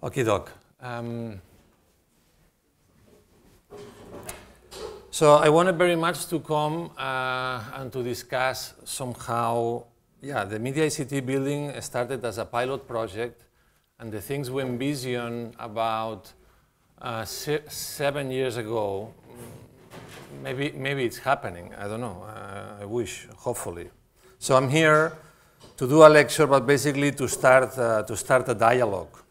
Okay, Doc. Um, so I wanted very much to come uh, and to discuss somehow, yeah, the Media ICT building started as a pilot project, and the things we envisioned about uh, se seven years ago, maybe maybe it's happening. I don't know. Uh, I wish, hopefully. So I'm here to do a lecture, but basically to start uh, to start a dialogue.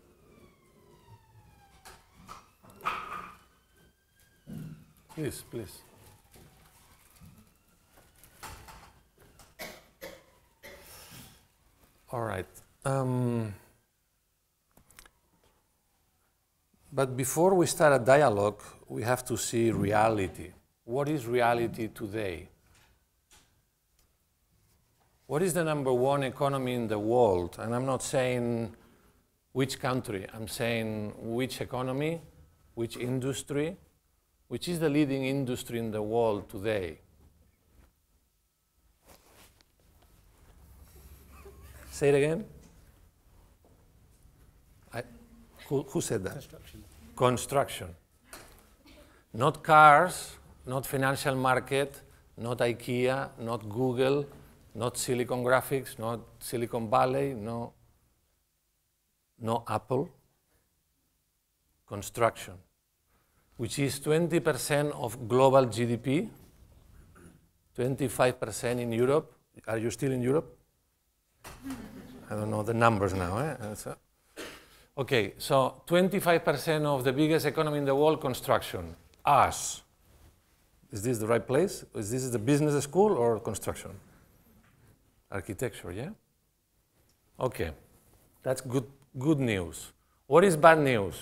Please, please. All right. Um, but before we start a dialogue, we have to see reality. What is reality today? What is the number one economy in the world? And I'm not saying which country, I'm saying which economy, which industry, which is the leading industry in the world today. Say it again. I, who, who said that? Construction. Construction. Not cars, not financial market, not IKEA, not Google, not Silicon Graphics, not Silicon Valley, no, no Apple. Construction, which is 20% of global GDP, 25% in Europe. Are you still in Europe? I don't know the numbers now. Eh? Okay, so 25% of the biggest economy in the world, construction. Us. Is this the right place? Is this the business school or construction? Architecture, yeah? Okay, that's good, good news. What is bad news?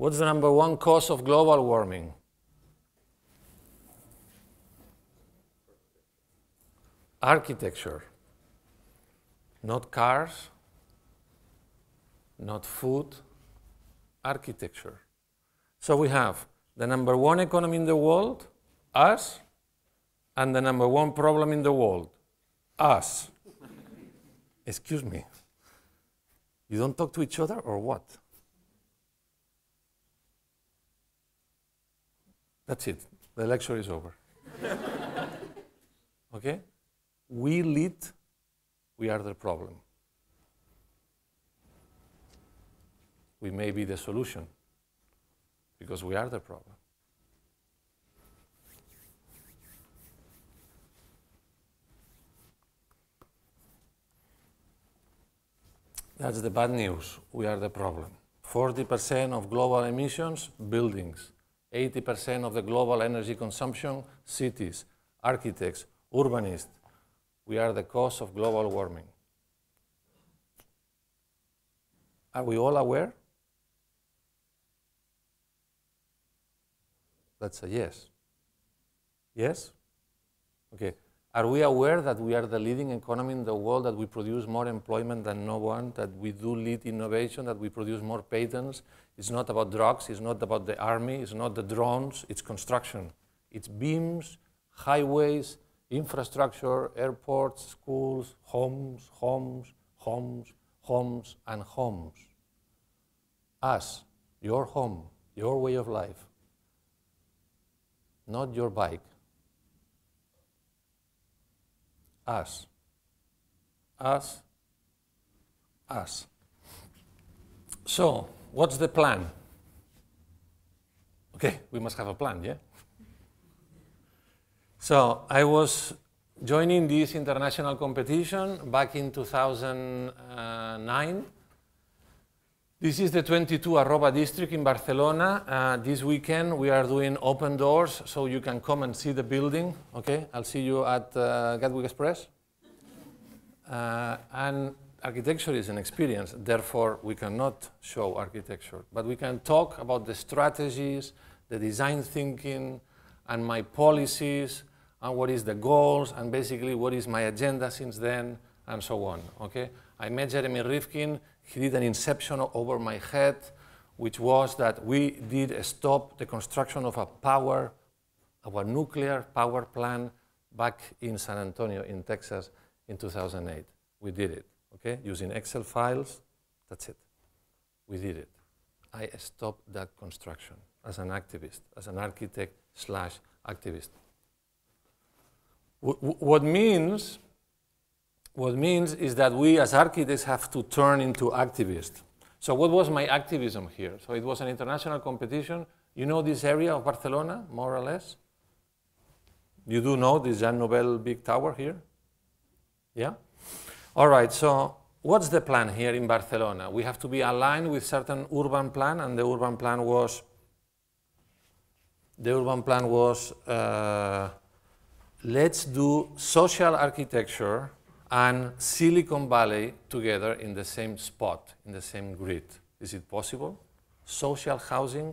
What's the number one cause of global warming? Architecture. Not cars, not food, architecture. So we have the number one economy in the world, us, and the number one problem in the world, us. Excuse me. You don't talk to each other or what? That's it. The lecture is over. okay? We lead, we are the problem. We may be the solution because we are the problem. That's the bad news. We are the problem. 40% of global emissions, buildings. 80% of the global energy consumption, cities, architects, urbanists. We are the cause of global warming. Are we all aware? That's a yes. Yes? Okay. Are we aware that we are the leading economy in the world, that we produce more employment than no one, that we do lead innovation, that we produce more patents? It's not about drugs, it's not about the army, it's not the drones, it's construction. It's beams, highways, infrastructure, airports, schools, homes, homes, homes, homes, and homes. Us, your home, your way of life, not your bike. Us. Us. Us. So, what's the plan? Okay, we must have a plan, yeah? So, I was joining this international competition back in 2009. This is the 22 Arroba district in Barcelona. Uh, this weekend we are doing open doors, so you can come and see the building. Okay, I'll see you at uh, Gatwick Express. Uh, and architecture is an experience, therefore we cannot show architecture, but we can talk about the strategies, the design thinking, and my policies, and what is the goals, and basically what is my agenda since then, and so on. Okay, I met Jeremy Rifkin. He did an inception over my head, which was that we did stop the construction of a power, of a nuclear power plant back in San Antonio, in Texas, in 2008. We did it, okay, using Excel files. That's it. we did it. I stopped that construction as an activist, as an architect slash activist. what means what means is that we as architects have to turn into activists. So what was my activism here? So it was an international competition. You know this area of Barcelona, more or less? You do know this Jean big tower here? Yeah? All right, so what's the plan here in Barcelona? We have to be aligned with certain urban plan, and the urban plan was, the urban plan was, uh, let's do social architecture and Silicon Valley together in the same spot, in the same grid. Is it possible? Social housing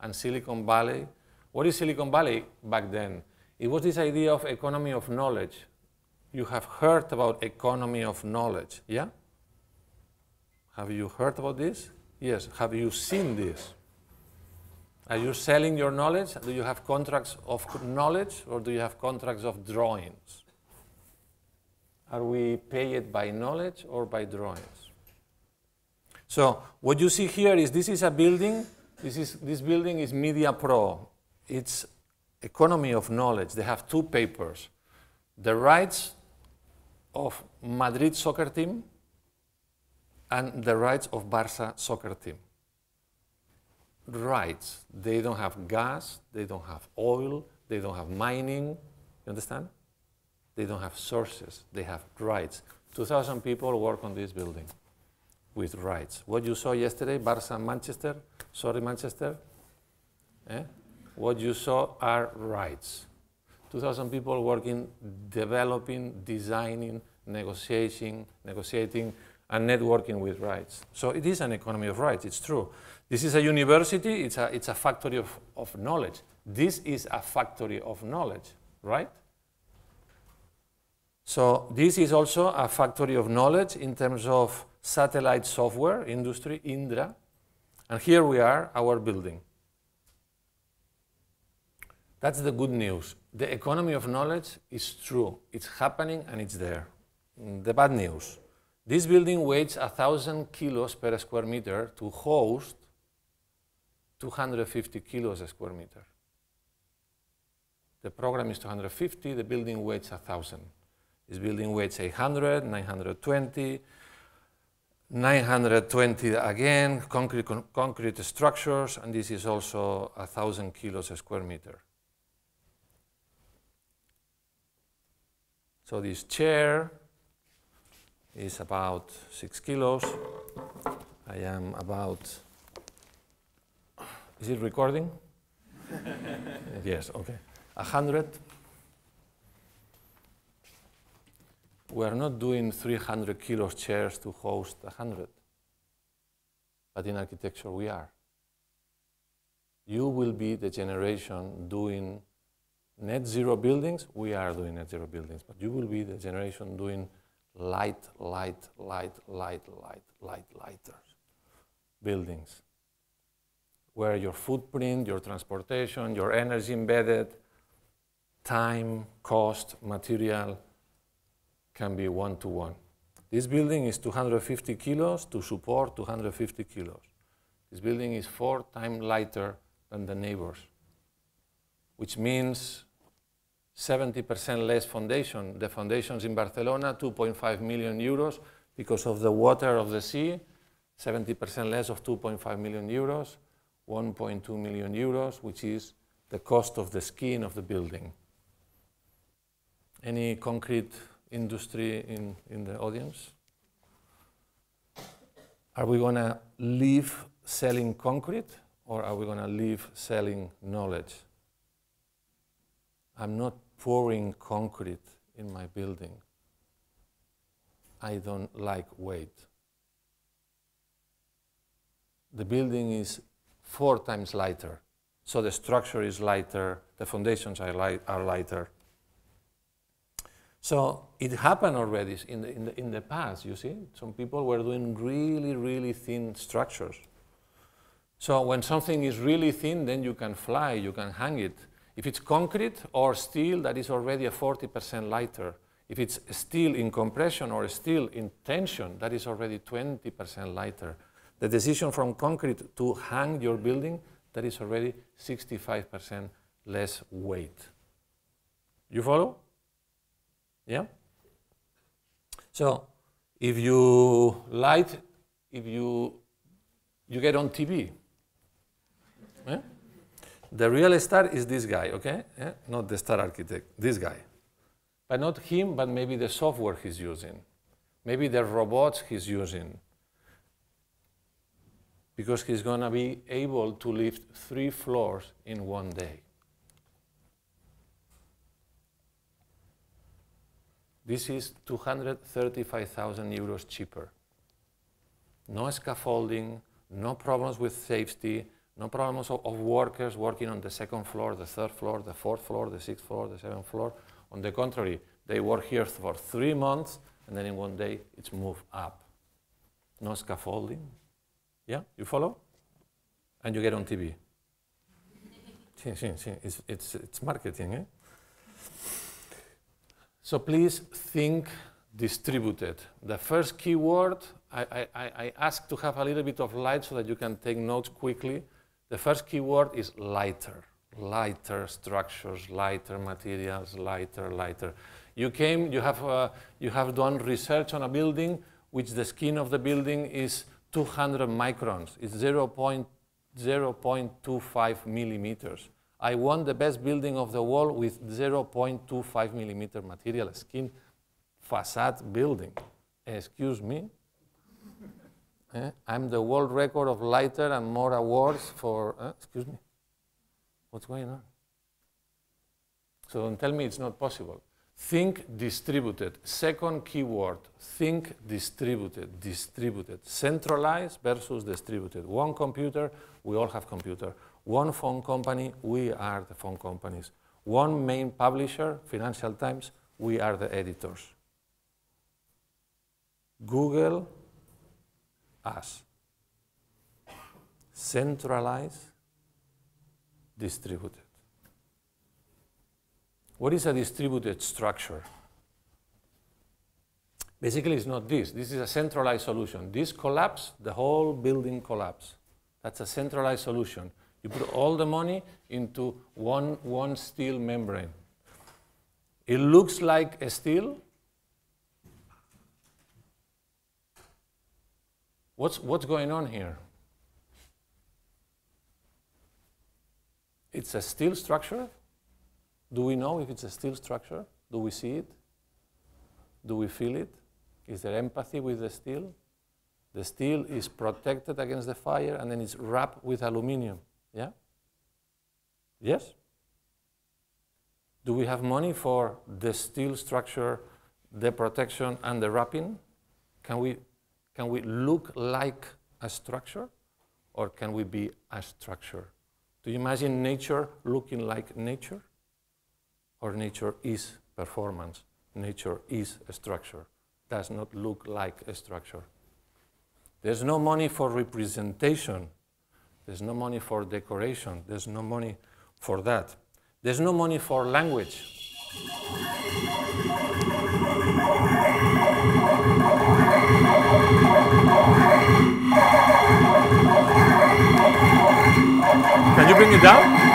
and Silicon Valley. What is Silicon Valley back then? It was this idea of economy of knowledge. You have heard about economy of knowledge, yeah? Have you heard about this? Yes. Have you seen this? Are you selling your knowledge? Do you have contracts of knowledge or do you have contracts of drawings? Are we paid by knowledge or by drawings? So what you see here is this is a building. This, is, this building is Media Pro. It's economy of knowledge. They have two papers. The rights of Madrid soccer team and the rights of Barça soccer team. Rights. They don't have gas, they don't have oil, they don't have mining. You understand? They don't have sources, they have rights. 2,000 people work on this building with rights. What you saw yesterday, Barça Manchester, sorry Manchester, eh? what you saw are rights. 2,000 people working, developing, designing, negotiating, negotiating, and networking with rights. So it is an economy of rights, it's true. This is a university, it's a, it's a factory of, of knowledge. This is a factory of knowledge, right? So this is also a factory of knowledge in terms of satellite software industry, Indra. And here we are, our building. That's the good news. The economy of knowledge is true. It's happening and it's there. Mm, the bad news. This building weighs 1,000 kilos per square meter to host 250 kilos a square meter. The program is 250, the building weighs 1,000. This building weighs 800, 920, 920 again, concrete, concrete structures, and this is also 1,000 kilos a square meter. So this chair is about six kilos. I am about, is it recording? yes, okay. A 100 we are not doing 300 kilos chairs to host a 100. But in architecture, we are. You will be the generation doing net zero buildings. We are doing net zero buildings, but you will be the generation doing light, light, light, light, light, light, lighter buildings, where your footprint, your transportation, your energy embedded, time, cost, material, can be one-to-one. This building is 250 kilos to support 250 kilos. This building is four times lighter than the neighbors, which means 70% less foundation. The foundations in Barcelona, 2.5 million euros because of the water of the sea, 70% less of 2.5 million euros, 1.2 million euros, which is the cost of the skin of the building. Any concrete industry in, in the audience? Are we going to leave selling concrete or are we going to leave selling knowledge? I'm not pouring concrete in my building. I don't like weight. The building is four times lighter. So the structure is lighter, the foundations are, light, are lighter. So it happened already in the, in, the, in the past, you see. Some people were doing really, really thin structures. So when something is really thin, then you can fly, you can hang it. If it's concrete or steel, that is already a 40% lighter. If it's steel in compression or steel in tension, that is already 20% lighter. the decision from concrete to hang your building, that is already 65% less weight. You follow? Yeah? So if you light, if you, you get on TV, yeah? The real star is this guy, okay? Yeah? Not the star architect, this guy. But not him, but maybe the software he's using. Maybe the robots he's using. Because he's going to be able to lift three floors in one day. This is 235,000 euros cheaper. No scaffolding, no problems with safety, no problems of, of, workers working on the second floor, the third floor, the fourth floor, the sixth floor, the seventh floor. On the contrary, they work here for three months and then in one day it's moved up. No scaffolding. Yeah, you follow? And you get on TV. it's, it's, it's marketing, eh? So please think distributed. The first keyword, I, I, I ask to have a little bit of light so that you can take notes quickly. The first keyword is lighter. Lighter structures, lighter materials, lighter, lighter. You came, you have, uh, you have done research on a building which the skin of the building is 200 microns. It's 0.025 millimeters. I want the best building of the world with 0.25 millimeter material skin facade building. Excuse me? Eh? I'm the world record of lighter and more awards for, eh? excuse me? What's going on? So don't tell me it's not possible. Think distributed. Second keyword, think distributed, distributed. Centralized versus distributed. One computer, we all have computer. One phone company, we are the phone companies. One main publisher, Financial Times, we are the editors. Google, us. Centralized, distributed. What is a distributed structure? Basically, it's not this. This is a centralized solution. This collapse, the whole building collapse. That's a centralized solution. You put all the money into one, one steel membrane. It looks like a steel. What's, what's going on here? It's a steel structure. Do we know if it's a steel structure? Do we see it? Do we feel it? Is there empathy with the steel? The steel is protected against the fire and then it's wrapped with aluminum. Yeah? Yes? Do we have money for the steel structure, the protection, and the wrapping? Can we, can we look like a structure, or can we be a structure? Do you imagine nature looking like nature? Or nature is performance? Nature is a structure, does not look like a structure. There's no money for representation there's no money for decoration. There's no money for that. There's no money for language. Can you bring it down?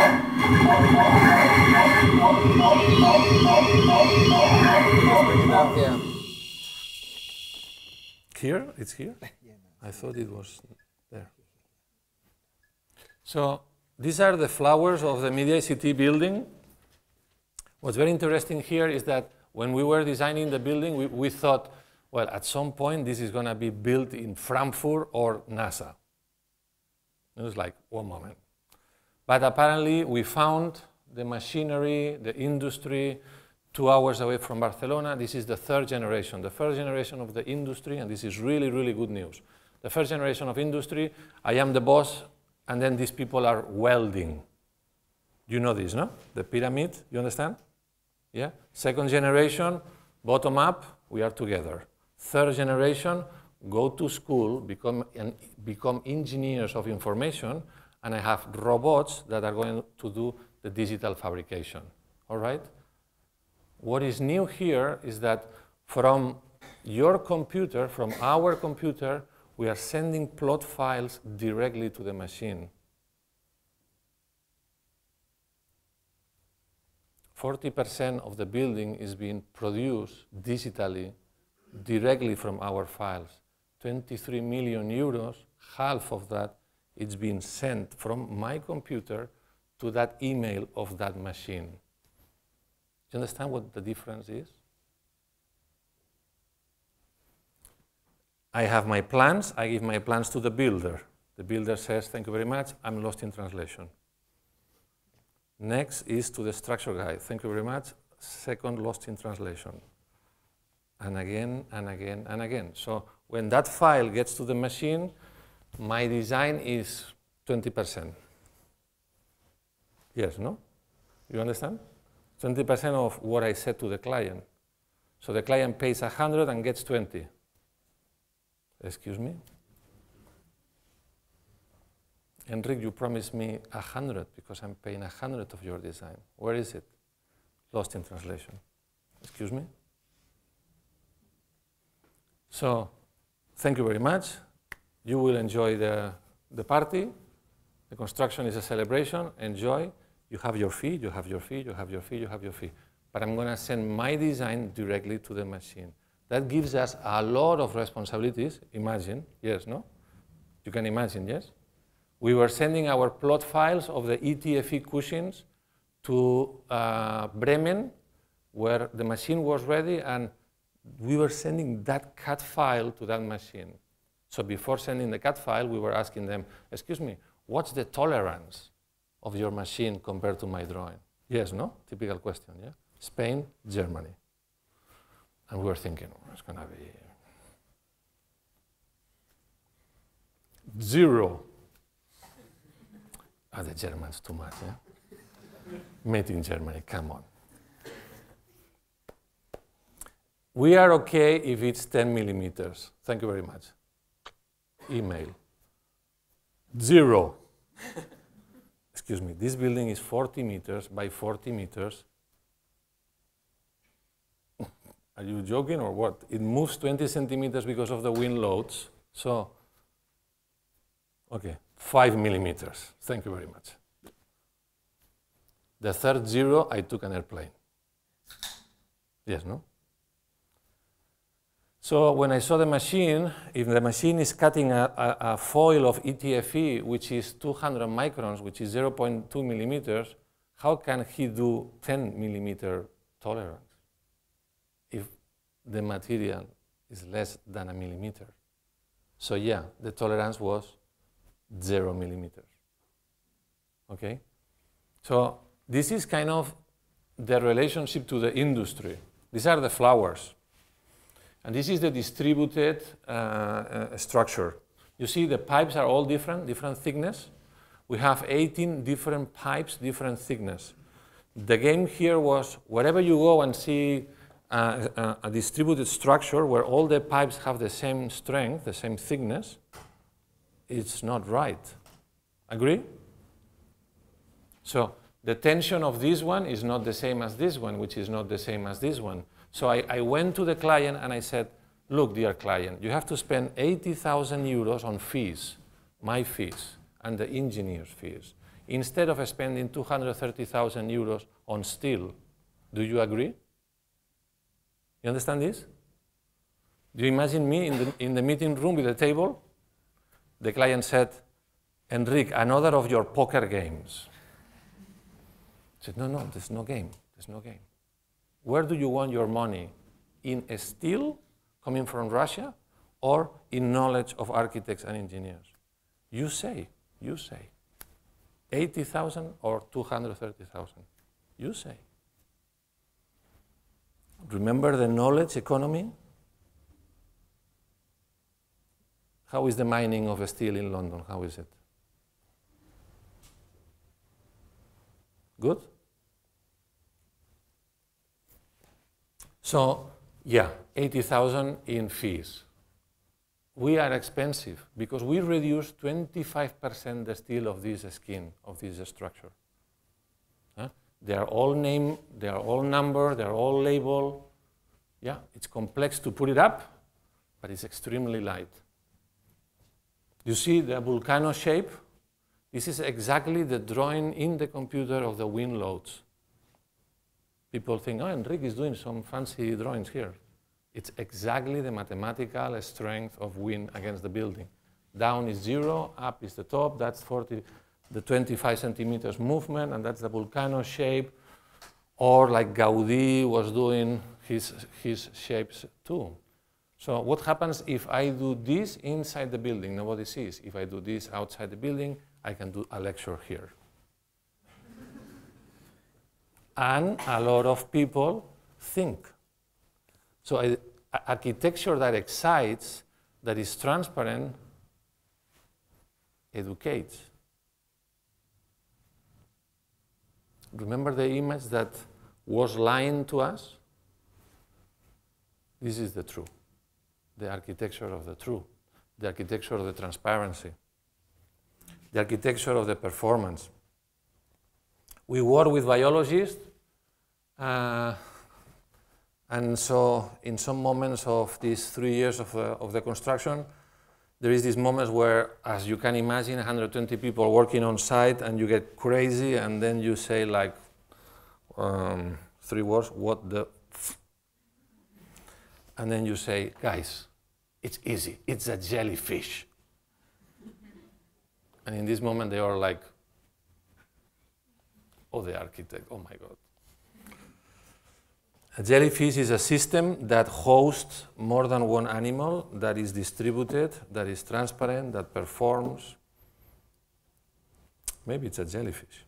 Here? It's here? I thought it was there. So these are the flowers of the Media ICT building. What's very interesting here is that when we were designing the building, we, we thought, well, at some point this is going to be built in Frankfurt or NASA. It was like, one moment. But apparently we found the machinery, the industry, two hours away from Barcelona. This is the third generation, the first generation of the industry, and this is really, really good news. The first generation of industry, I am the boss, and then these people are welding. You know this, no? The pyramid, you understand? Yeah? Second generation, bottom up, we are together. Third generation, go to school, become, become engineers of information, and I have robots that are going to do the digital fabrication. All right? What is new here is that from your computer, from our computer, we are sending plot files directly to the machine. 40% of the building is being produced digitally directly from our files. 23 million euros, half of that, it's being sent from my computer to that email of that machine. Do you understand what the difference is? I have my plans, I give my plans to the builder. The builder says, thank you very much, I'm lost in translation. Next is to the structure guy, thank you very much, second lost in translation. And again, and again, and again. So when that file gets to the machine, my design is 20%. Yes, no? You understand? 20% of what I said to the client. So the client pays 100 and gets 20. Excuse me? Enric, you promised me 100 because I'm paying 100 of your design. Where is it? Lost in translation. Excuse me? So, thank you very much. You will enjoy the, the party. The construction is a celebration. Enjoy. You have your fee, you have your fee, you have your fee, you have your fee. But I'm going to send my design directly to the machine. That gives us a lot of responsibilities. Imagine, yes, no? You can imagine, yes? We were sending our plot files of the ETFE cushions to uh, Bremen, where the machine was ready, and we were sending that CAD file to that machine. So before sending the CAD file, we were asking them, excuse me, what's the tolerance of your machine compared to my drawing? Yes, no? Typical question, yeah? Spain, Germany. And we were thinking, oh, it's going to be zero. Ah, the Germans too much, yeah? Made in Germany, come on. We are okay if it's 10 millimeters. Thank you very much email. Zero. Excuse me, this building is 40 meters by 40 meters. Are you joking or what? It moves 20 centimeters because of the wind loads. So, okay, five millimeters. Thank you very much. The third zero, I took an airplane. Yes, no? So when I saw the machine, if the machine is cutting a, a, a foil of ETFE, which is 200 microns, which is 0.2 millimeters, how can he do 10 millimeter tolerance if the material is less than a millimeter? So yeah, the tolerance was zero millimeters. Okay? So this is kind of the relationship to the industry. These are the flowers. And this is the distributed uh, uh, structure. You see the pipes are all different, different thickness. We have 18 different pipes, different thickness. The game here was wherever you go and see a, a, a distributed structure where all the pipes have the same strength, the same thickness, it's not right. Agree? So the tension of this one is not the same as this one, which is not the same as this one. So I, I went to the client and I said, look, dear client, you have to spend 80,000 euros on fees, my fees, and the engineer's fees, instead of spending 230,000 euros on steel. Do you agree? You understand this? Do you imagine me in the, in the meeting room with the table? The client said, Enric, another of your poker games. I said, no, no, there's no game. There's no game. Where do you want your money? In steel coming from Russia or in knowledge of architects and engineers? You say, you say. 80,000 or 230,000? You say. Remember the knowledge economy? How is the mining of steel in London? How is it? Good? So, yeah, 80,000 in fees. We are expensive because we reduce 25% the steel of this skin, of this structure. Huh? They are all named, they are all numbered, they are all labeled. Yeah, it's complex to put it up, but it's extremely light. You see the volcano shape? This is exactly the drawing in the computer of the wind loads. People think, oh, Enrique is doing some fancy drawings here. It's exactly the mathematical strength of wind against the building. Down is zero, up is the top, that's 40, the 25 centimeters movement, and that's the volcano shape. Or like Gaudí was doing his, his shapes too. So what happens if I do this inside the building? Nobody sees. If I do this outside the building, I can do a lecture here. And a lot of people think. So architecture that excites, that is transparent, educates. Remember the image that was lying to us? This is the truth the architecture of the truth, the architecture of the transparency, the architecture of the performance. We work with biologists, uh, and so in some moments of these three years of, uh, of the construction, there is these moments where, as you can imagine, 120 people working on site, and you get crazy, and then you say like um, three words, what the and then you say, guys, it's easy, it's a jellyfish. and in this moment, they are like, oh, the architect, oh my God. A jellyfish is a system that hosts more than one animal, that is distributed, that is transparent, that performs. Maybe it's a jellyfish.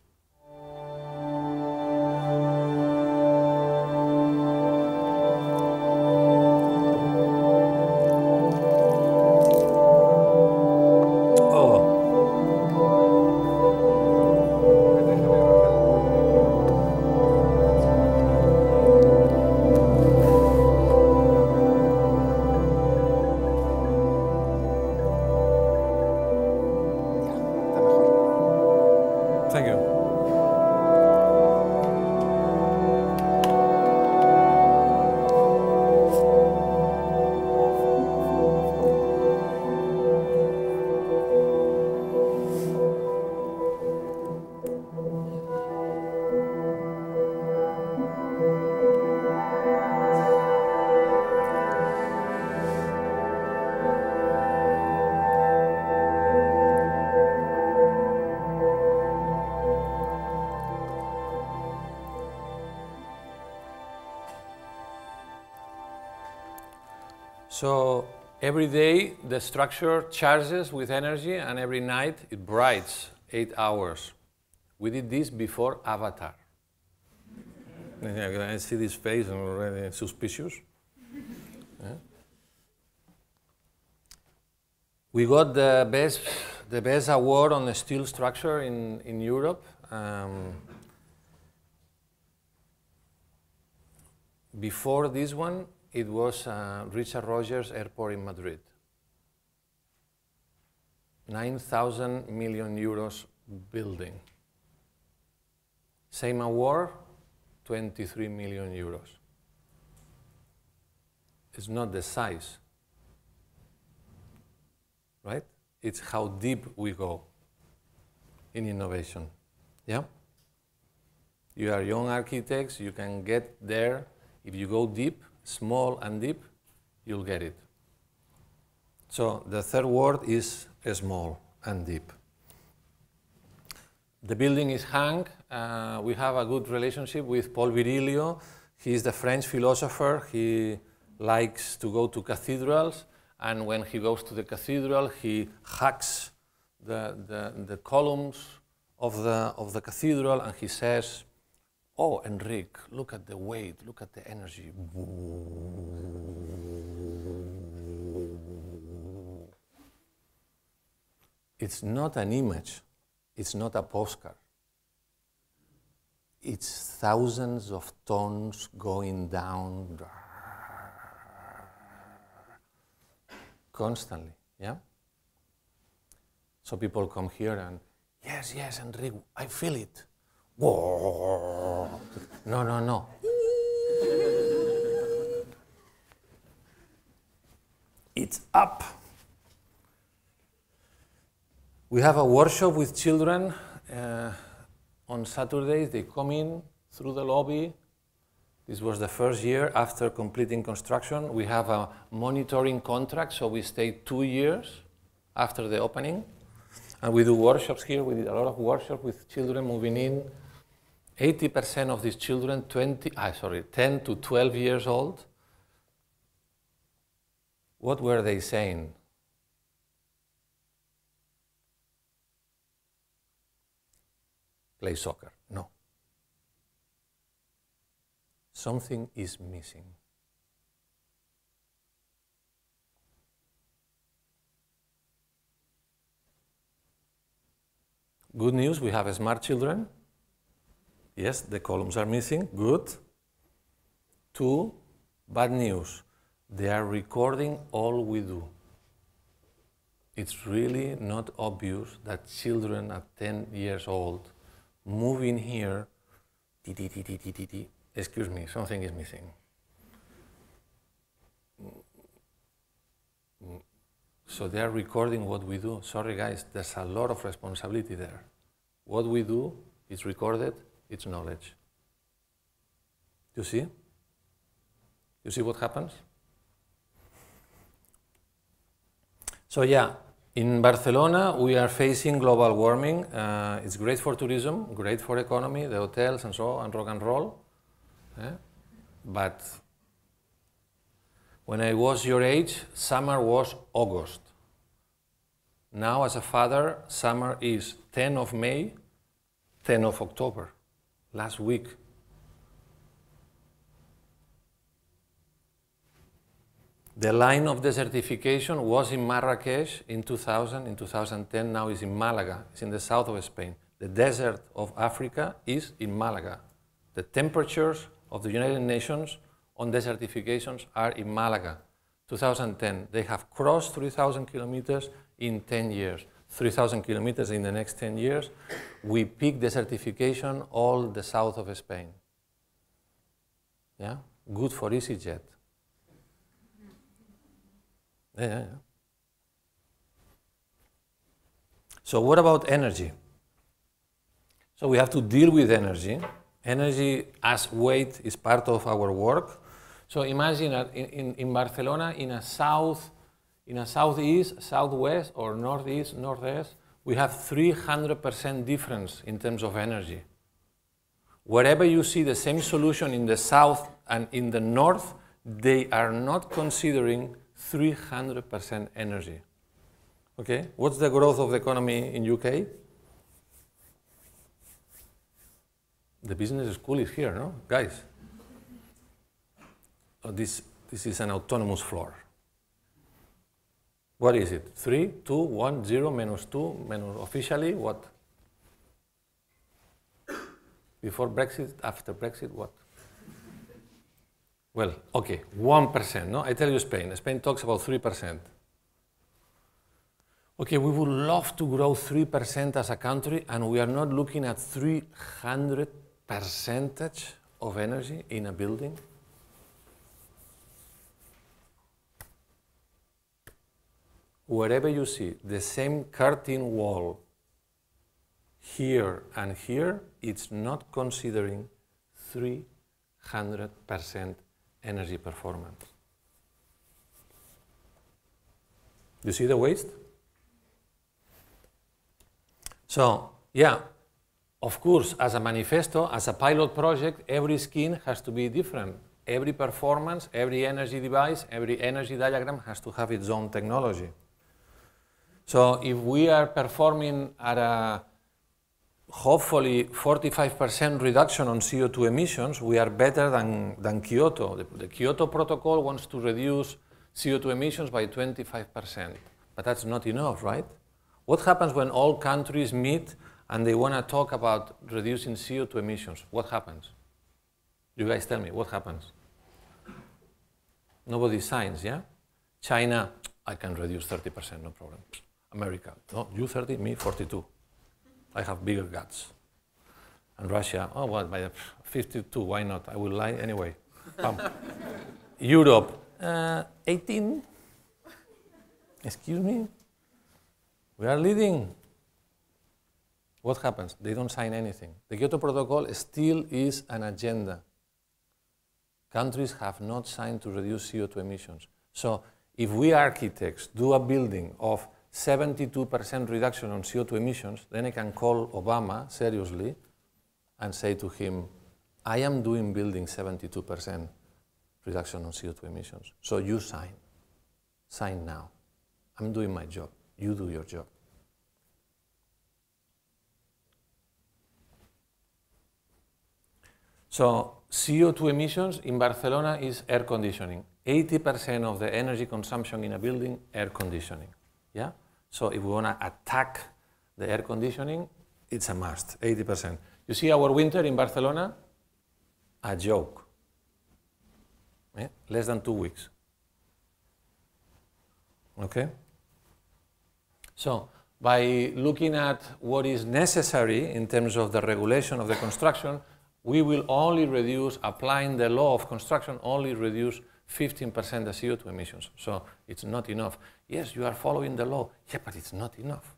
So every day the structure charges with energy and every night it brights eight hours. We did this before Avatar. I see this face and already suspicious. Yeah. We got the best, the best award on the steel structure in, in Europe. Um, before this one, it was uh, Richard Rogers Airport in Madrid. 9,000 million euros building. Same award, 23 million euros. It's not the size, right? It's how deep we go in innovation. Yeah? You are young architects, you can get there if you go deep small and deep, you'll get it. So the third word is small and deep. The building is hung. Uh, we have a good relationship with Paul Virilio. He is the French philosopher. He likes to go to cathedrals, and when he goes to the cathedral, he hacks the, the, the columns of the, of the cathedral, and he says, Oh, Enrique, look at the weight, look at the energy. It's not an image, it's not a postcard. It's thousands of tons going down constantly, yeah? So people come here and, yes, yes, Enrique, I feel it. Whoa. No, no, no. It's up. We have a workshop with children uh, on Saturdays. They come in through the lobby. This was the first year after completing construction. We have a monitoring contract, so we stay two years after the opening. And we do workshops here. We did a lot of workshops with children moving in. 80% of these children, 20, ah, sorry, 10 to 12 years old, what were they saying? Play soccer. No. Something is missing. Good news, we have smart children. Yes, the columns are missing. Good. Two, bad news. They are recording all we do. It's really not obvious that children at 10 years old move in here, excuse me, something is missing. So they are recording what we do. Sorry guys, there's a lot of responsibility there. What we do is recorded, it's knowledge. Do You see? You see what happens? So yeah, in Barcelona we are facing global warming. Uh, it's great for tourism, great for economy, the hotels and so on, rock and roll. Eh? But when I was your age, summer was August. Now as a father, summer is 10 of May, 10 of October, last week. The line of desertification was in Marrakesh in 2000, in 2010, now is in Malaga, it's in the south of Spain. The desert of Africa is in Malaga. The temperatures of the United Nations on desertifications are in Malaga. 2010, they have crossed 3,000 kilometers in 10 years. 3,000 kilometers in the next 10 years. We peak desertification all the south of Spain. Yeah, good for EasyJet. Yeah, yeah, yeah. So what about energy? So we have to deal with energy. Energy as weight is part of our work. So imagine in, in, in Barcelona, in a south, in a southeast, southwest, or northeast, northeast, we have 300% difference in terms of energy. Wherever you see the same solution in the south and in the north, they are not considering 300% energy. Okay, what's the growth of the economy in UK? The business school is here, no? Guys, oh, this, this is an autonomous floor. What is it? 3, 2, 1, 0, minus 2, minus officially what? Before Brexit, after Brexit, what? Well, okay, 1%, no? I tell you Spain. Spain talks about 3%. Okay, we would love to grow 3% as a country, and we are not looking at 300 percentage of energy in a building. Wherever you see the same curtain wall here and here, it's not considering 300% energy performance. You see the waste? So, yeah, of course, as a manifesto, as a pilot project, every skin has to be different. Every performance, every energy device, every energy diagram has to have its own technology. So if we are performing at a hopefully 45% reduction on CO2 emissions, we are better than, than Kyoto. The, the, Kyoto Protocol wants to reduce CO2 emissions by 25%, but that's not enough, right? What happens when all countries meet and they want to talk about reducing CO2 emissions? What happens? You guys tell me, what happens? Nobody signs, yeah? China, I can reduce 30%, no problem. America, no, you 30, me 42. I have bigger guts. And Russia, oh, well, by 52, why not? I will lie anyway. Europe, uh, 18. Excuse me? We are leading. what happens? They don't sign anything. The Kyoto Protocol still is an agenda. Countries have not signed to reduce CO2 emissions. So if we architects do a building of 72% reduction on CO2 emissions, then I can call Obama seriously and say to him, I am doing building 72% reduction on CO2 emissions. So you sign. Sign now. I'm doing my job. You do your job. So CO2 emissions in Barcelona is air conditioning. 80% of the energy consumption in a building, air conditioning. Yeah? So if we want to attack the air conditioning, it's a must, 80%. You see our winter in Barcelona? A joke. Eh? Less than two weeks. Okay? So, by looking at what is necessary in terms of the regulation of the construction, we will only reduce, applying the law of construction, only reduce 15% the CO2 emissions. So it's not enough. Yes, you are following the law. Yeah, but it's not enough.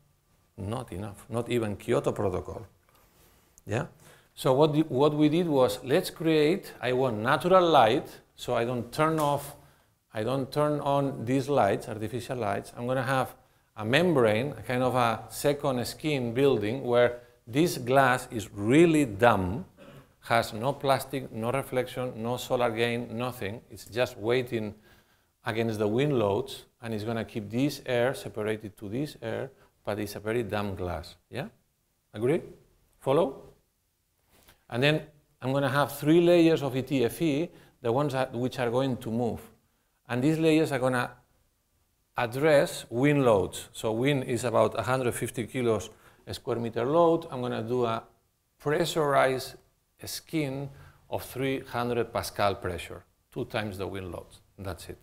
Not enough. Not even Kyoto Protocol. Yeah? So what, the, what we did was, let's create, I want natural light, so I don't turn off, I don't turn on these lights, artificial lights. I'm going to have a membrane, a kind of a second skin building where this glass is really dumb, has no plastic, no reflection, no solar gain, nothing. It's just waiting against the wind loads, and it's going to keep this air separated to this air, but it's a very dumb glass. Yeah? Agree? Follow? And then I'm going to have three layers of ETFE, the ones which are going to move. And these layers are going to address wind loads. So wind is about 150 kilos a square meter load. I'm going to do a pressurized skin of 300 Pascal pressure, two times the wind load. That's it.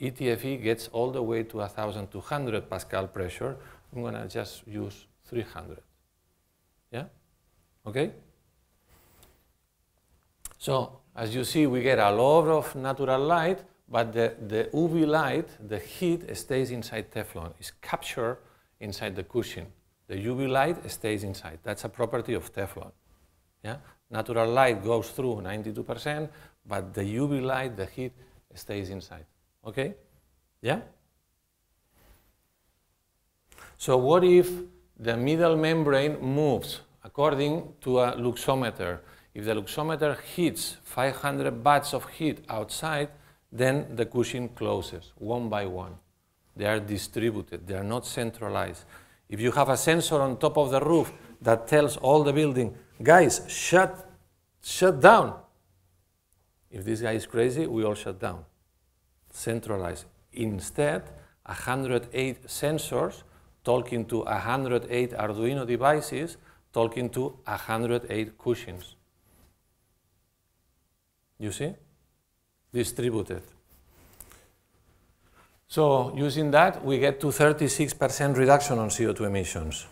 ETFE gets all the way to 1,200 Pascal pressure. I'm going to just use 300. Yeah? Okay? So, as you see, we get a lot of natural light, but the, the UV light, the heat stays inside Teflon. It's captured inside the cushion. The UV light stays inside. That's a property of Teflon. Yeah? Natural light goes through 92%, but the UV light, the heat, stays inside. Okay? Yeah? So what if the middle membrane moves according to a luxometer? If the luxometer hits 500 watts of heat outside, then the cushion closes one by one. They are distributed, they are not centralized. If you have a sensor on top of the roof that tells all the building, guys, shut, shut down. If this guy is crazy, we all shut down. Centralized. Instead, 108 sensors talking to 108 Arduino devices talking to 108 cushions. You see? Distributed. So using that, we get to 36% reduction on CO2 emissions.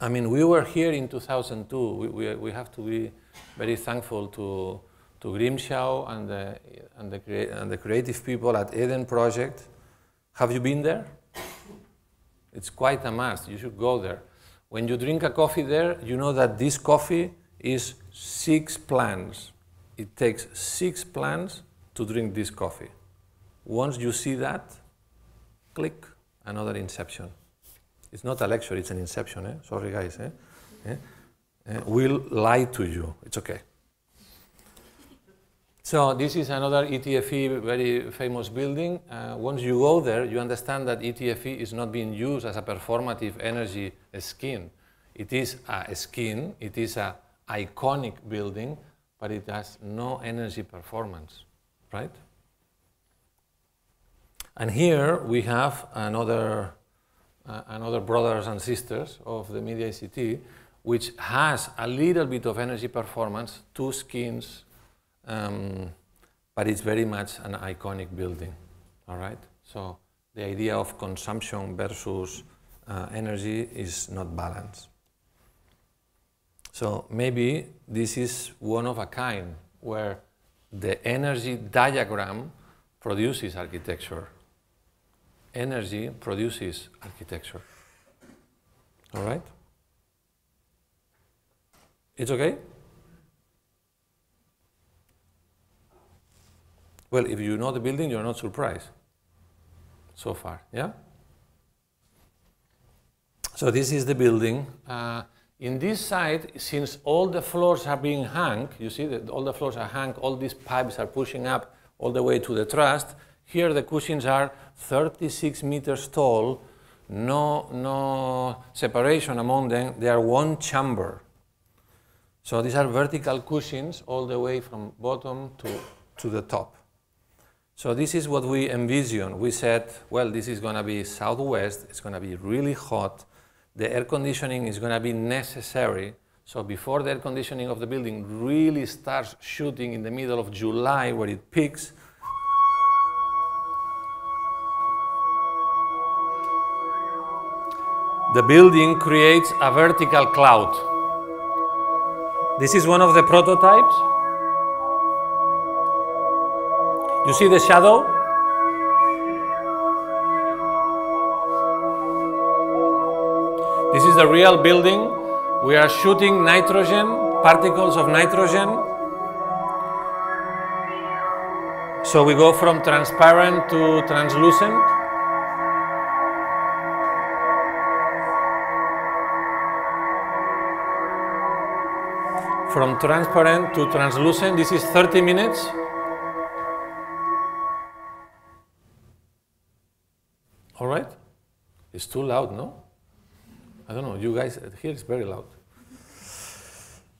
I mean, we were here in 2002. We, we, we have to be very thankful to, to Grimshaw and the, and, the, and the creative people at Eden Project. Have you been there? It's quite a must. You should go there. When you drink a coffee there, you know that this coffee is six plants it takes six plants to drink this coffee. Once you see that, click, another inception. It's not a lecture, it's an inception. Eh? Sorry, guys. Eh? Eh? eh? We'll lie to you. It's okay. So this is another ETFE very famous building. Uh, once you go there, you understand that ETFE is not being used as a performative energy skin. It is a skin, it is an iconic building but it has no energy performance, right? And here we have another, uh, another brothers and sisters of the Media ICT, which has a little bit of energy performance, two skins, um, but it's very much an iconic building, all right? So the idea of consumption versus uh, energy is not balanced. So maybe this is one of a kind where the energy diagram produces architecture. Energy produces architecture. All right? It's okay? Well, if you know the building, you're not surprised so far, yeah? So this is the building. Uh, in this side, since all the floors are being hung, you see that all the floors are hung, all these pipes are pushing up all the way to the truss. Here the cushions are 36 meters tall, no, no separation among them, they are one chamber. So these are vertical cushions all the way from bottom to, to the top. So this is what we envision. We said, well, this is going to be southwest, it's going to be really hot, the air conditioning is going to be necessary. So before the air conditioning of the building really starts shooting in the middle of July where it peaks, the building creates a vertical cloud. This is one of the prototypes. You see the shadow? This is the real building. We are shooting nitrogen, particles of nitrogen. So we go from transparent to translucent. From transparent to translucent, this is 30 minutes. All right? It's too loud, no? I don't know, you guys, here it's very loud.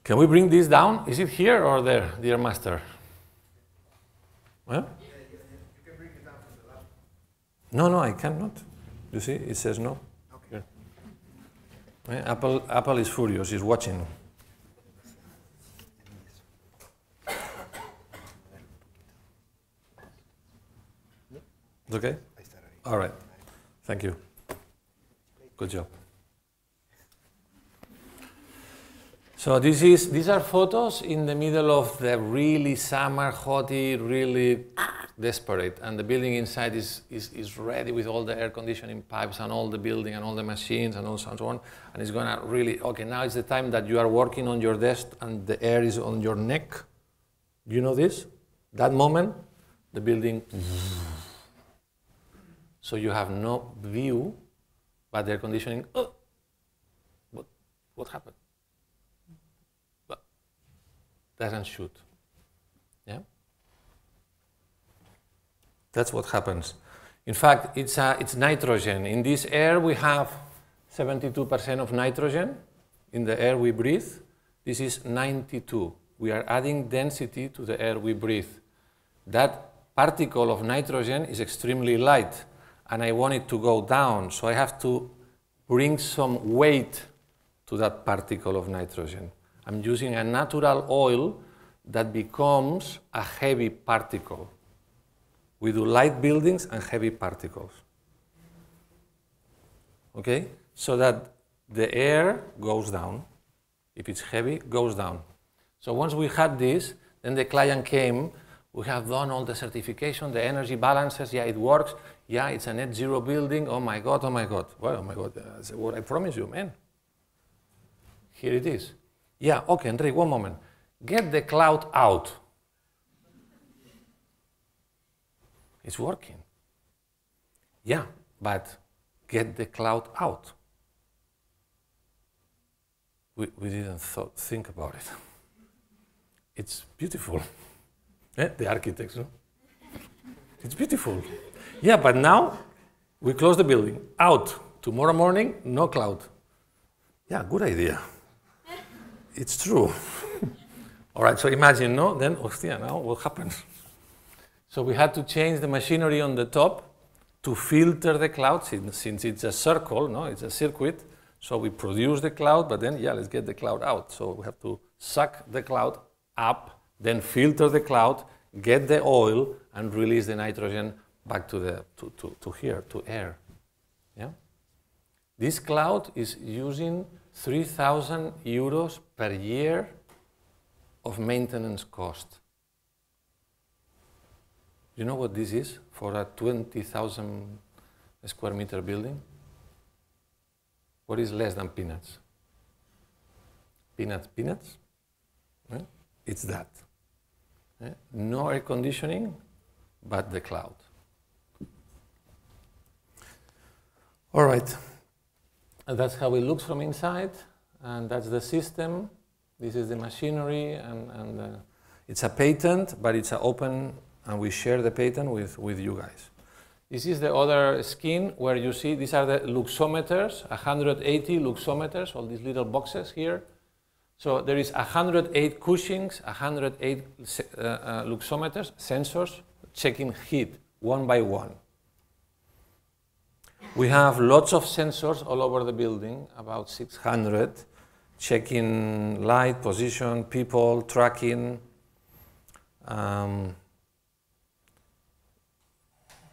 Can we bring this down? Is it here or there, dear master? Well? No, no, I cannot. You see, it says no. Okay. Eh, Apple, Apple is furious, is watching. It's okay? All right. Thank you. Good job. So this is, these are photos in the middle of the really summer, hotty, really desperate. And the building inside is, is, is ready with all the air conditioning pipes and all the building and all the machines and, and so on. And it's gonna really, okay, now is the time that you are working on your desk and the air is on your neck. You know this? That moment, the building, so you have no view, but the air conditioning, oh, what, what happened? doesn't shoot. Yeah? That's what happens. In fact, it's, uh, it's nitrogen. In this air, we have 72% of nitrogen. In the air we breathe, this is 92. We are adding density to the air we breathe. That particle of nitrogen is extremely light, and I want it to go down, so I have to bring some weight to that particle of nitrogen. I'm using a natural oil that becomes a heavy particle. We do light buildings and heavy particles. Okay? So that the air goes down. If it's heavy, goes down. So once we had this, then the client came, we have done all the certification, the energy balances, yeah, it works. Yeah, it's a net zero building. Oh my God, oh my God. Well, oh my God, that's what I promise you, man. Here it is. Yeah, okay, Enrique, one moment. Get the cloud out. It's working. Yeah, but get the cloud out. We, we didn't thought, think about it. It's beautiful. eh? The architects, no? It's beautiful. Yeah, but now we close the building. Out. Tomorrow morning, no cloud. Yeah, good idea it's true. All right, so imagine, no? Then, hostia, now what happens? So we had to change the machinery on the top to filter the cloud, since, since it's a circle, no? It's a circuit. So we produce the cloud, but then, yeah, let's get the cloud out. So we have to suck the cloud up, then filter the cloud, get the oil, and release the nitrogen back to, the, to, to, to here, to air. Yeah? This cloud is using 3,000 euros per year of maintenance cost. You know what this is for a 20,000 square meter building? What is less than peanuts? Peanuts, peanuts? Eh? It's that. Eh? No air conditioning, but the cloud. All right. And that's how it looks from inside, and that's the system. This is the machinery, and, and uh, it's a patent, but it's an open, and we share the patent with, with you guys. This is the other skin where you see these are the luxometers, 180 luxometers, all these little boxes here. So there is 108 cushions, 108 uh, uh, luxometers, sensors, checking heat one by one. We have lots of sensors all over the building, about 600, checking light, position, people, tracking. Um,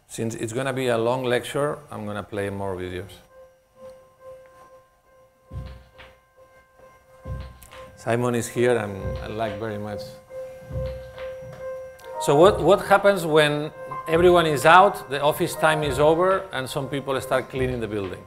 since it's going to be a long lecture, I'm going to play more videos. Simon is here and I like very much. So what, what happens when everyone is out, the office time is over, and some people start cleaning the building?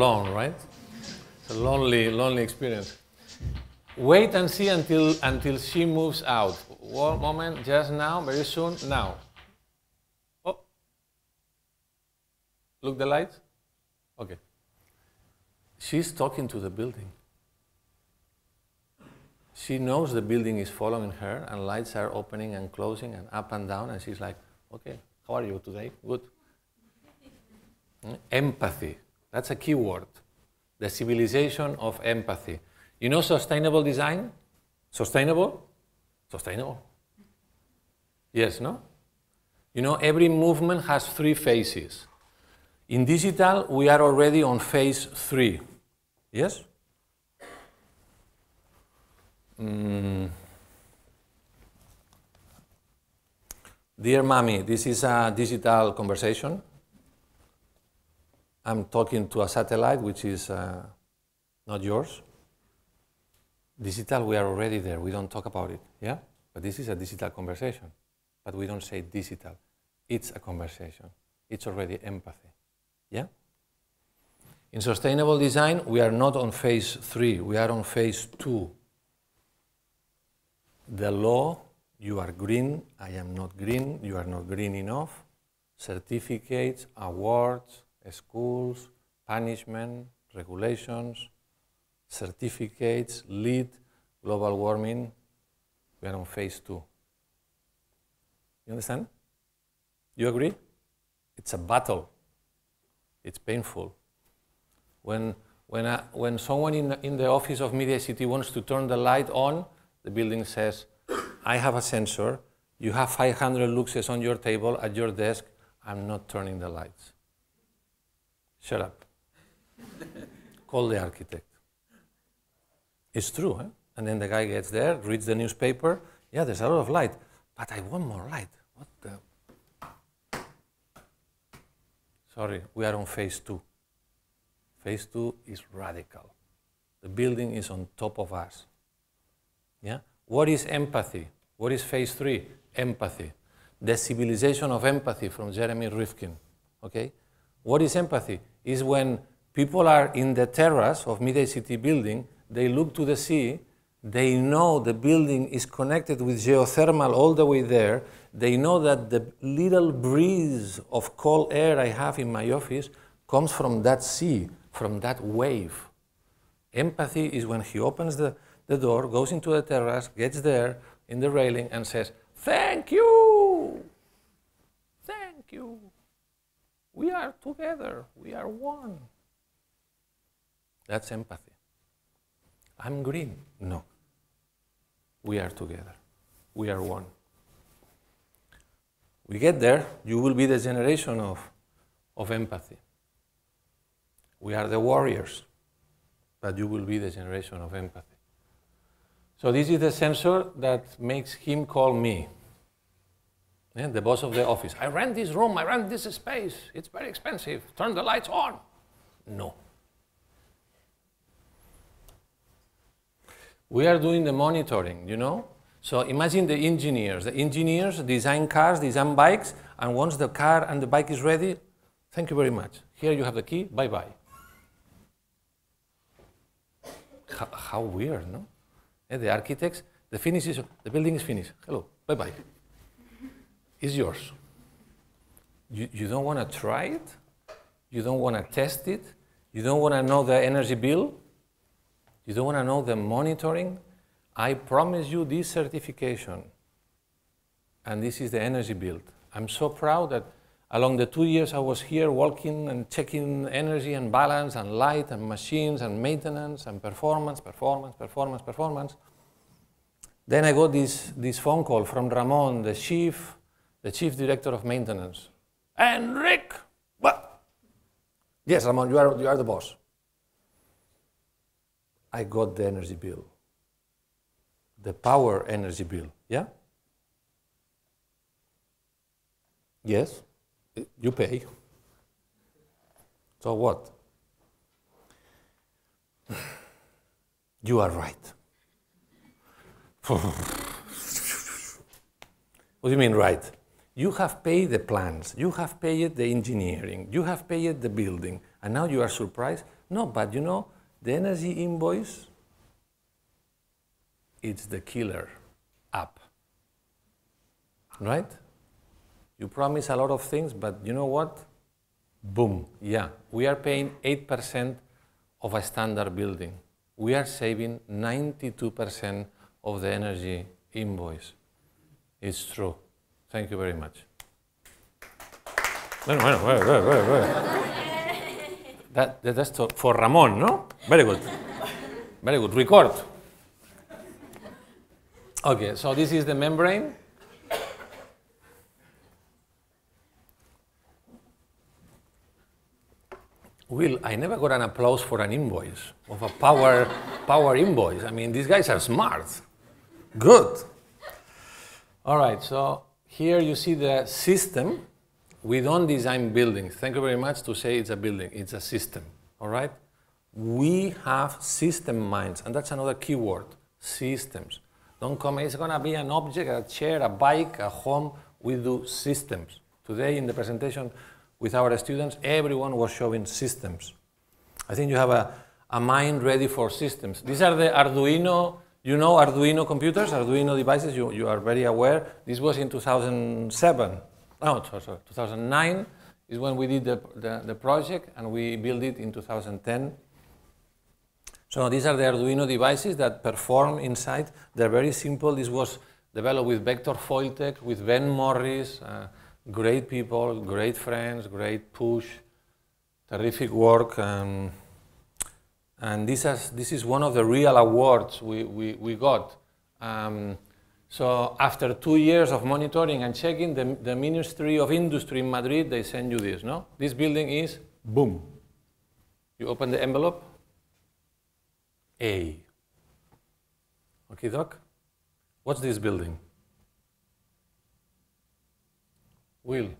Alone, right? It's a lonely, lonely experience. Wait and see until, until she moves out. One moment, just now, very soon, now. Oh. Look the lights? Okay. She's talking to the building. She knows the building is following her and lights are opening and closing and up and down and she's like, okay, how are you today? Good. Empathy. That's a key word. The civilization of empathy. You know sustainable design? Sustainable? Sustainable. Yes, no? You know, every movement has three phases. In digital, we are already on phase three. Yes? Mm. Dear mommy, this is a digital conversation. I'm talking to a satellite which is uh, not yours. Digital, we are already there. We don't talk about it, yeah? But this is a digital conversation. But we don't say digital. It's a conversation. It's already empathy, yeah? In sustainable design, we are not on phase three, we are on phase two. The law, you are green, I am not green, you are not green enough. Certificates, awards, schools, punishment, regulations, certificates, LEED, global warming. We are on phase two. You understand? You agree? It's a battle. It's painful. When, when, a, when someone in in the office of Media City wants to turn the light on, the building says, I have a sensor, you have 500 luxes on your table at your desk, I'm not turning the lights. Shut up. Call the architect. It's true, eh? And then the guy gets there, reads the newspaper. Yeah, there's a lot of light, but I want more light. What the? Sorry, we are on phase two. Phase two is radical. The building is on top of us. Yeah? What is empathy? What is phase three? Empathy. The civilization of empathy from Jeremy Rifkin. Okay? What is empathy? Is when people are in the terrace of Media City building, they look to the sea, they know the building is connected with geothermal all the way there, they know that the little breeze of cold air I have in my office comes from that sea, from that wave. Empathy is when he opens the, the door, goes into the terrace, gets there in the railing, and says, Thank you! Thank you! We are together. We are one. That's empathy. I'm green. No. We are together. We are one. We get there, you will be the generation of, of empathy. We are the warriors, but you will be the generation of empathy. So this is the sensor that makes him call me. Eh, the boss of the office. I rent this room, I rent this space, it's very expensive, turn the lights on. No. We are doing the monitoring, you know? So imagine the engineers. The engineers design cars, design bikes, and once the car and the bike is ready, thank you very much. Here you have the key, bye bye. How, how weird, no? Eh, the architects, the finish is, the building is finished. Hello, bye bye. It's yours. You, you don't want to try it? You don't want to test it? You don't want to know the energy bill? You don't want to know the monitoring? I promise you this certification. And this is the energy build. I'm so proud that along the two years I was here walking and checking energy and balance and light and machines and maintenance and performance, performance, performance, performance. Then I got this, this phone call from Ramon, the chief, the chief director of maintenance. Enric! What? Yes, Ramon, you are, you are the boss. I got the energy bill. The power energy bill, yeah? Yes, you pay. So what? You are right. what do you mean, right? You have paid the plans, you have paid the engineering, you have paid the building, and now you are surprised? No, but you know, the energy invoice, it's the killer app. Right? You promise a lot of things, but you know what? Boom, yeah. We are paying 8% of a standard building. We are saving 92% of the energy invoice. It's true. Thank you very much. Bueno, bueno, bueno, bueno, bueno. That, that, that's for Ramon, no? Very good. Very good. Record. Okay, so this is the membrane. Will, I never got an applause for an invoice, of a power, power invoice. I mean, these guys are smart. Good. All right, so here you see the system. We don't design buildings. Thank you very much to say it's a building, it's a system. All right? We have system minds, and that's another key word systems. Don't come, it's going to be an object, a chair, a bike, a home. We do systems. Today in the presentation, with our students, everyone was showing systems. I think you have a, a mind ready for systems. These are the Arduino, you know Arduino computers, Arduino devices, you, you are very aware. This was in 2007, oh, sorry, sorry 2009 is when we did the, the, the project and we built it in 2010. So these are the Arduino devices that perform inside. They're very simple. This was developed with Vector Foiltec, with Ben Morris, uh, great people, great friends, great push, terrific work. Um, and this, has, this is one of the real awards we, we, we got. Um, so after two years of monitoring and checking, the, the Ministry of Industry in Madrid, they send you this, no? This building is boom. You open the envelope, A. Okay, Doc? What's this building? Will.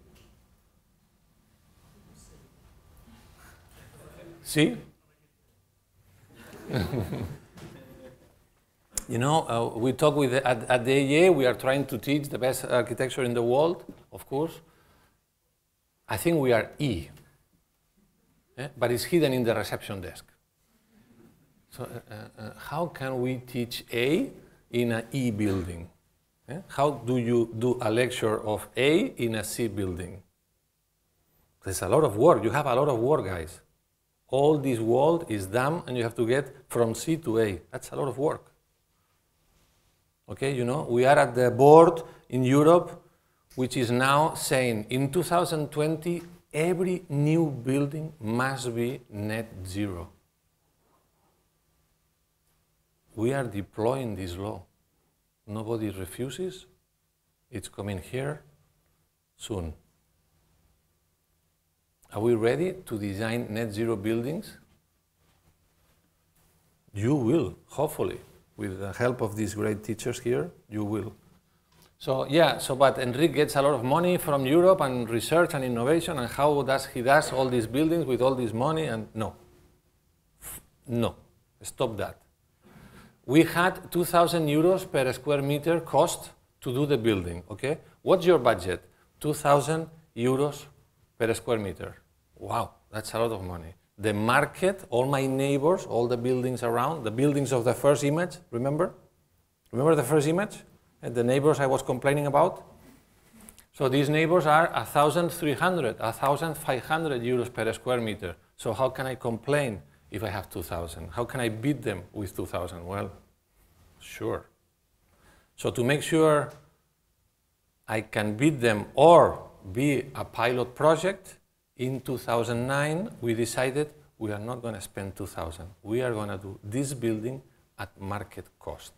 See? you know, uh, we talk with at, at the AEA, we are trying to teach the best architecture in the world, of course. I think we are E, eh? but it's hidden in the reception desk. So uh, uh, how can we teach A in an E building? Eh? How do you do a lecture of A in a C building? There's a lot of work. You have a lot of work, guys. All this world is done, and you have to get from C to A. That's a lot of work. Okay, you know, we are at the board in Europe, which is now saying in 2020, every new building must be net zero. We are deploying this law. Nobody refuses. It's coming here soon. Are we ready to design net zero buildings? You will, hopefully, with the help of these great teachers here, you will. So yeah, so but Enrique gets a lot of money from Europe and research and innovation, and how does he does all these buildings with all this money? And no, no, stop that. We had 2,000 euros per square meter cost to do the building. Okay, what's your budget? 2,000 euros per square meter. Wow, that's a lot of money. The market, all my neighbors, all the buildings around, the buildings of the first image, remember? Remember the first image? And the neighbors I was complaining about? So these neighbors are 1,300, 1,500 euros per square meter. So how can I complain if I have 2,000? How can I beat them with 2,000? Well, sure. So to make sure I can beat them or be a pilot project, in 2009 we decided we are not going to spend 2,000. We are going to do this building at market cost.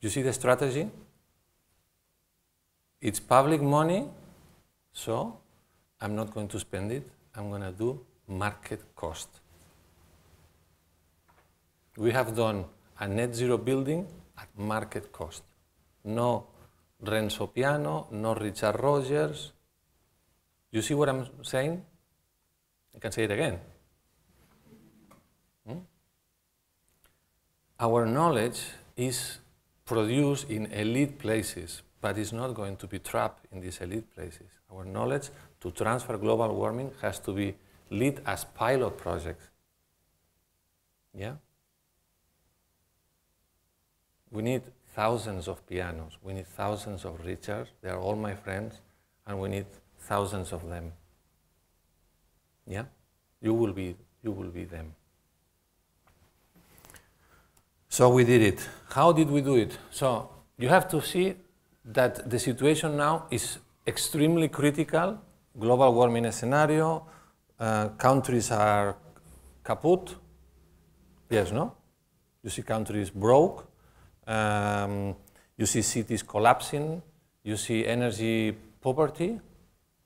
You see the strategy? It's public money, so I'm not going to spend it. I'm going to do market cost. We have done a net zero building at market cost. No Renzo Piano, no Richard Rogers. You see what I'm saying? I can say it again. Hmm? Our knowledge is produced in elite places, but it's not going to be trapped in these elite places. Our knowledge to transfer global warming has to be lead as pilot projects. Yeah? We need thousands of pianos. We need thousands of Richards. They are all my friends, and we need thousands of them. Yeah? You will be, you will be them. So we did it. How did we do it? So you have to see that the situation now is extremely critical. Global warming scenario, uh, countries are kaput. Yes, no? You see countries broke. Um, you see cities collapsing. You see energy poverty.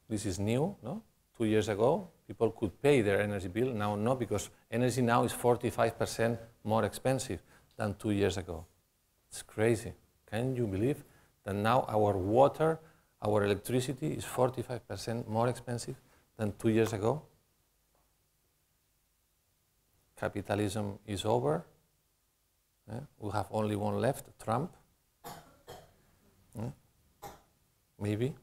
This is new, no? Two years ago, people could pay their energy bill. Now, no, because energy now is 45% more expensive than two years ago. It's crazy. Can you believe that now our water, our electricity is 45% more expensive than two years ago? Capitalism is over. Yeah? We have only one left, Trump. Yeah? Maybe.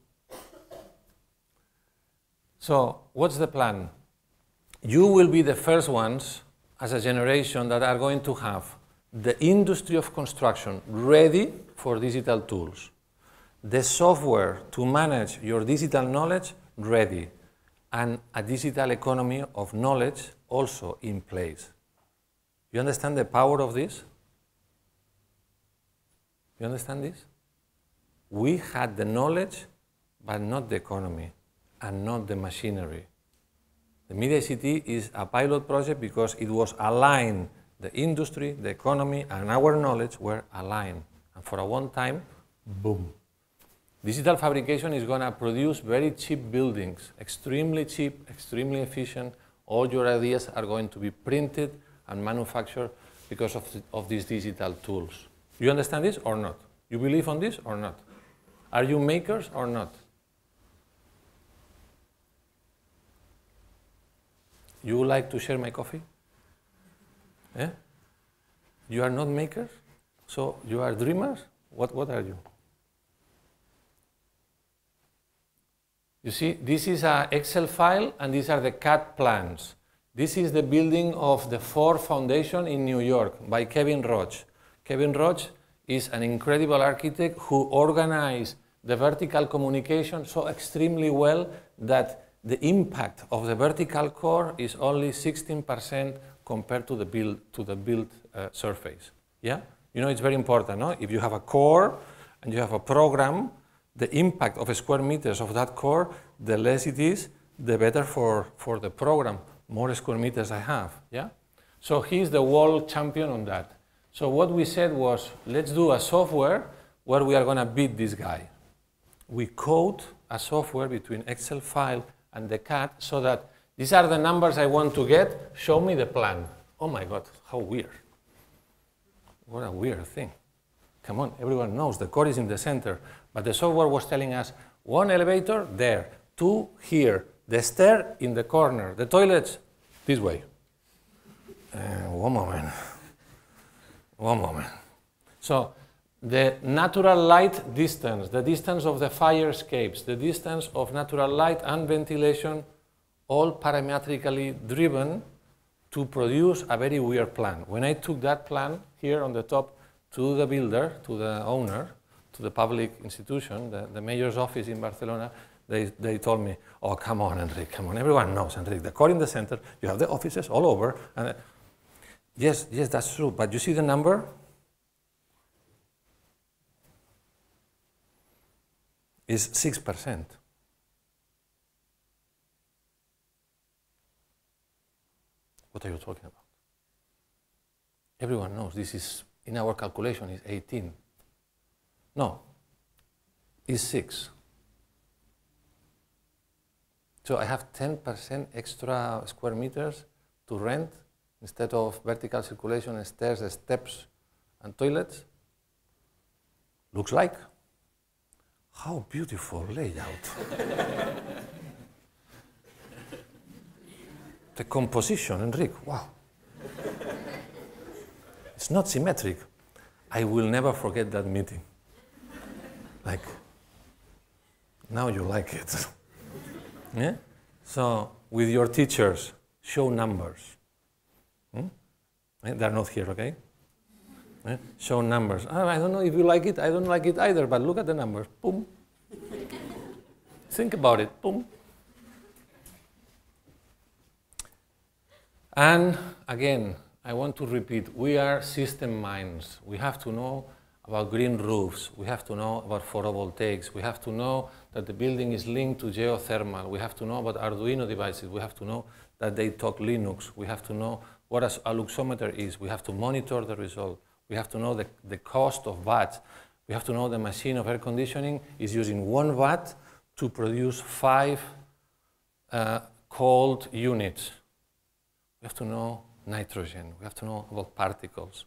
So, what's the plan? You will be the first ones as a generation that are going to have the industry of construction ready for digital tools, the software to manage your digital knowledge ready, and a digital economy of knowledge also in place. You understand the power of this? You understand this? We had the knowledge, but not the economy, and not the machinery. The Media ICT is a pilot project because it was aligned the industry, the economy, and our knowledge were aligned. And for a one time, boom. Digital fabrication is going to produce very cheap buildings, extremely cheap, extremely efficient. All your ideas are going to be printed and manufactured because of, the, of these digital tools. You understand this or not? You believe on this or not? Are you makers or not? You like to share my coffee? Eh? You are not makers? So you are dreamers? What, what are you? You see, this is an Excel file and these are the CAD plans. This is the building of the Ford Foundation in New York by Kevin Roche. Kevin Roche is an incredible architect who organized the vertical communication so extremely well that the impact of the vertical core is only 16% compared to the build, to the build uh, surface. Yeah? You know, it's very important, no? If you have a core and you have a program, the impact of square meters of that core, the less it is, the better for, for the program. More square meters I have, yeah? So he's the world champion on that. So what we said was, let's do a software where we are going to beat this guy. We code a software between Excel file and the CAD so that these are the numbers I want to get. Show me the plan. Oh my God, how weird. What a weird thing. Come on, everyone knows the core is in the center. But the software was telling us one elevator there, two here, the stair in the corner, the toilets this way. Uh, one moment. One moment. So the natural light distance, the distance of the fire escapes, the distance of natural light and ventilation, all parametrically driven to produce a very weird plan. When I took that plan here on the top to the builder, to the owner, to the public institution, the, the mayor's office in Barcelona, they, they told me, oh, come on, Enrique, come on. Everyone knows, Enrique, the core in the center, you have the offices all over. And, yes, yes, that's true. But you see the number? Is 6%. What are you talking about? Everyone knows this is, in our calculation, is 18. No, is 6. So I have 10% extra square meters to rent instead of vertical circulation, stairs, steps, and toilets. Looks like. How beautiful layout. the composition, Enrique, wow. It's not symmetric. I will never forget that meeting. Like, now you like it. Yeah? So, with your teachers, show numbers. Hmm? Eh, they're not here, okay? Yeah? Show numbers. Oh, I don't know if you like it, I don't like it either, but look at the numbers. Boom. Think about it. Boom. And again, I want to repeat we are system minds. We have to know about green roofs, we have to know about photovoltaics, we have to know that the building is linked to geothermal, we have to know about Arduino devices, we have to know that they talk Linux, we have to know what a luxometer is, we have to monitor the result, we have to know the, the cost of watts, we have to know the machine of air conditioning is using one watt to produce five uh, cold units. We have to know nitrogen, we have to know about particles,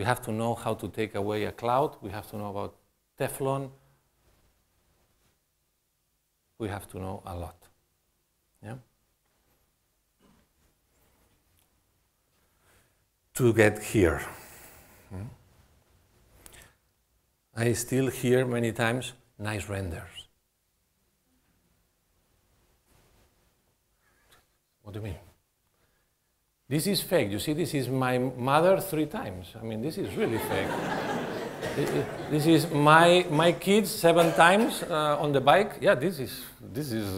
we have to know how to take away a cloud. We have to know about Teflon. We have to know a lot. Yeah? To get here. Hmm? I still hear many times nice renders. What do you mean? This is fake. You see, this is my mother three times. I mean, this is really fake. this is my, my kids seven times uh, on the bike. Yeah, this is, this is,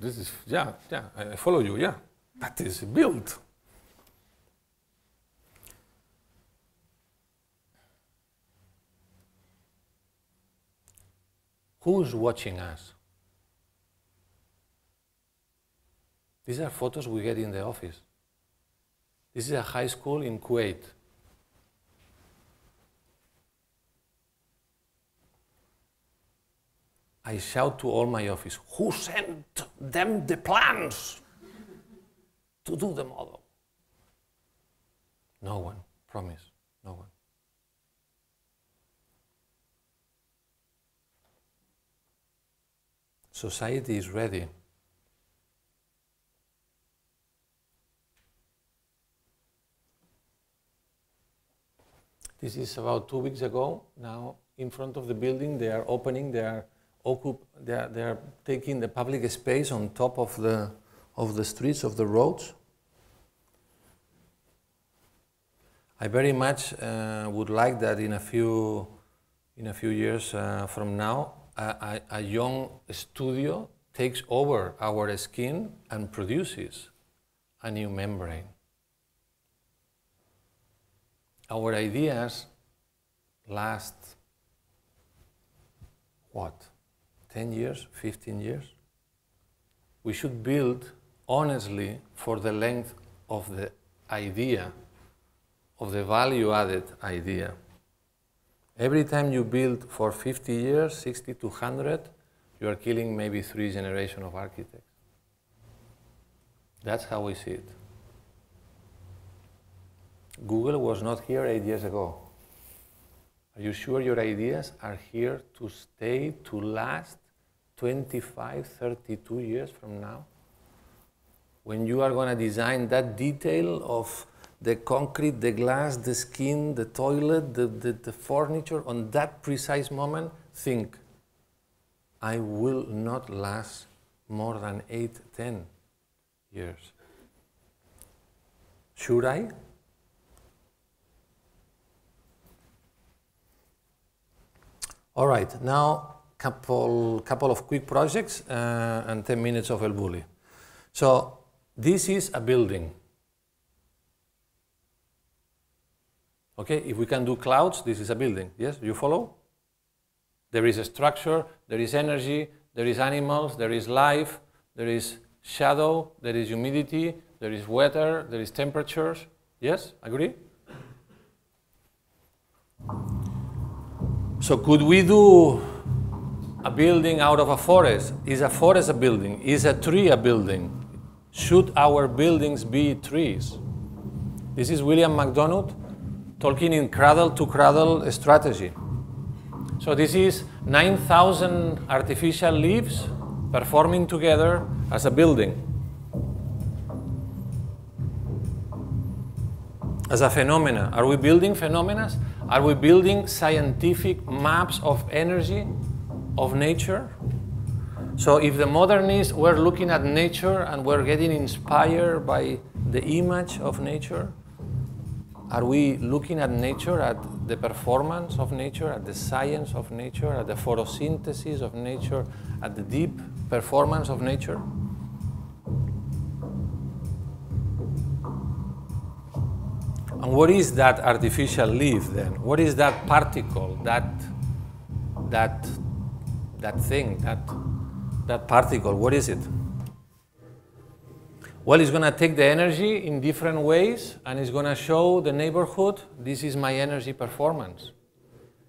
this is, yeah, yeah, I follow you, yeah. That is built. Who's watching us? These are photos we get in the office. This is a high school in Kuwait. I shout to all my office, who sent them the plans to do the model? No one, promise, no one. Society is ready This is about two weeks ago. Now, in front of the building, they are opening, they are, occup they are, they are taking the public space on top of the, of the streets, of the roads. I very much uh, would like that in a few, in a few years uh, from now, a, a, a young studio takes over our skin and produces a new membrane. Our ideas last what 10 years 15 years? We should build honestly for the length of the idea of the value added idea every time you build for 50 years 60 to 100 you are killing maybe three generations of architects that's how we see it Google was not here eight years ago. Are you sure your ideas are here to stay, to last 25, 32 years from now? When you are going to design that detail of the concrete, the glass, the skin, the toilet, the, the, the furniture, on that precise moment, think, I will not last more than eight, ten years. Should I? All right, now couple couple of quick projects uh, and 10 minutes of El Bulli. So this is a building. Okay, if we can do clouds, this is a building. Yes, you follow? There is a structure, there is energy, there is animals, there is life, there is shadow, there is humidity, there is weather, there is temperatures. Yes, agree? So could we do a building out of a forest? Is a forest a building? Is a tree a building? Should our buildings be trees? This is William McDonough talking in cradle to cradle strategy. So this is 9,000 artificial leaves performing together as a building. As a phenomena. Are we building phenomena? Are we building scientific maps of energy, of nature? So if the modernists were looking at nature and were getting inspired by the image of nature, are we looking at nature, at the performance of nature, at the science of nature, at the photosynthesis of nature, at the deep performance of nature? And what is that artificial leaf then? What is that particle, that, that, that thing, that, that particle? What is it? Well, it's going to take the energy in different ways and it's going to show the neighborhood this is my energy performance.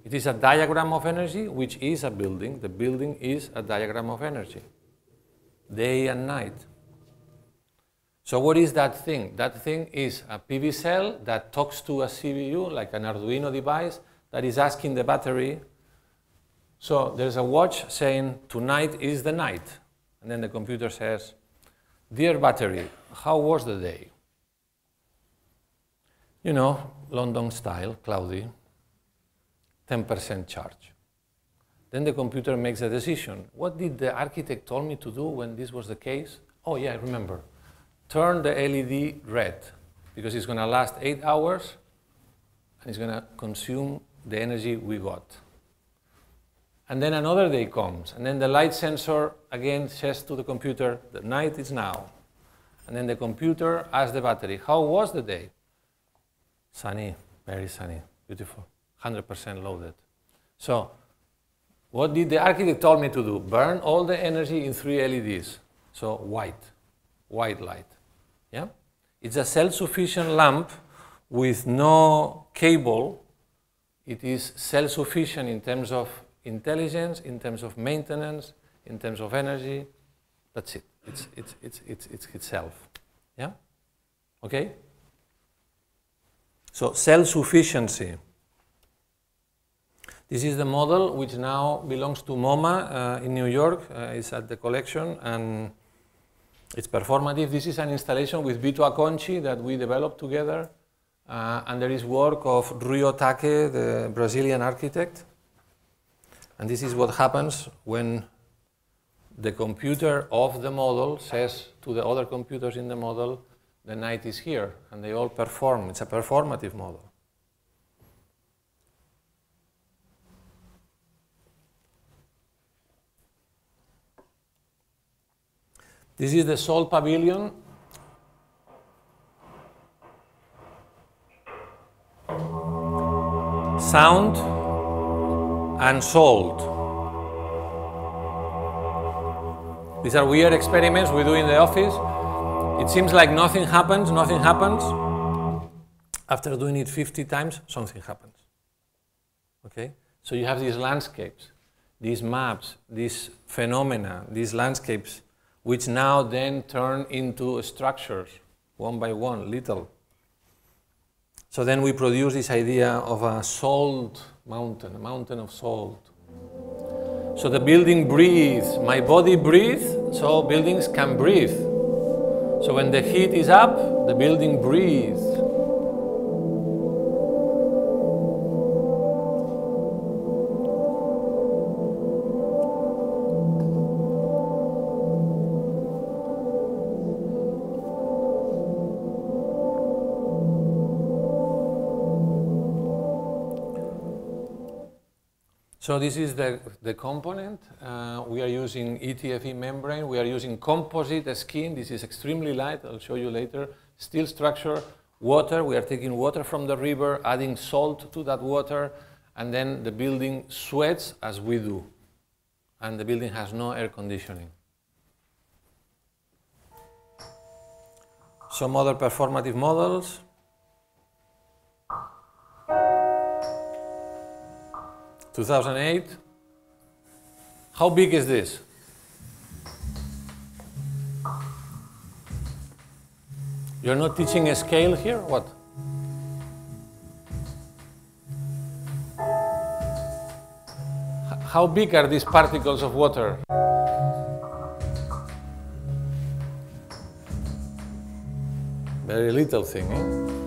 It is a diagram of energy, which is a building. The building is a diagram of energy, day and night. So what is that thing? That thing is a PV cell that talks to a CPU, like an Arduino device, that is asking the battery. So there's a watch saying, tonight is the night. And then the computer says, dear battery, how was the day? You know, London style, cloudy, 10% charge. Then the computer makes a decision. What did the architect told me to do when this was the case? Oh yeah, I remember turn the LED red because it's going to last eight hours and it's going to consume the energy we got. And then another day comes, and then the light sensor again says to the computer, the night is now. And then the computer asks the battery, how was the day? Sunny, very sunny, beautiful, 100% loaded. So, what did the architect told me to do? Burn all the energy in three LEDs. So, white, white light. Yeah? It's a self-sufficient lamp with no cable. It is self-sufficient in terms of intelligence, in terms of maintenance, in terms of energy. That's it. It's, it's, it's, it's, it's itself. Yeah? Okay? So self-sufficiency. This is the model which now belongs to MoMA uh, in New York. Uh, it's at the collection and it's performative. This is an installation with Vito Acconci that we developed together. Uh, and there is work of Ruy Ohtake, the Brazilian architect. And this is what happens when the computer of the model says to the other computers in the model, the night is here, and they all perform. It's a performative model. This is the Sol Pavilion. Sound and salt. These are weird experiments we do in the office. It seems like nothing happens, nothing happens. After doing it 50 times, something happens. Okay? So you have these landscapes, these maps, these phenomena, these landscapes which now then turn into structures, one by one, little. So then we produce this idea of a salt mountain, a mountain of salt. So the building breathes. My body breathes, so buildings can breathe. So when the heat is up, the building breathes. So this is the, the component. Uh, we are using ETFE membrane. We are using composite skin. This is extremely light. I'll show you later. Steel structure, water. We are taking water from the river, adding salt to that water, and then the building sweats as we do. And the building has no air conditioning. Some other performative models. 2008. How big is this? You're not teaching a scale here? What? How big are these particles of water? Very little thing, eh?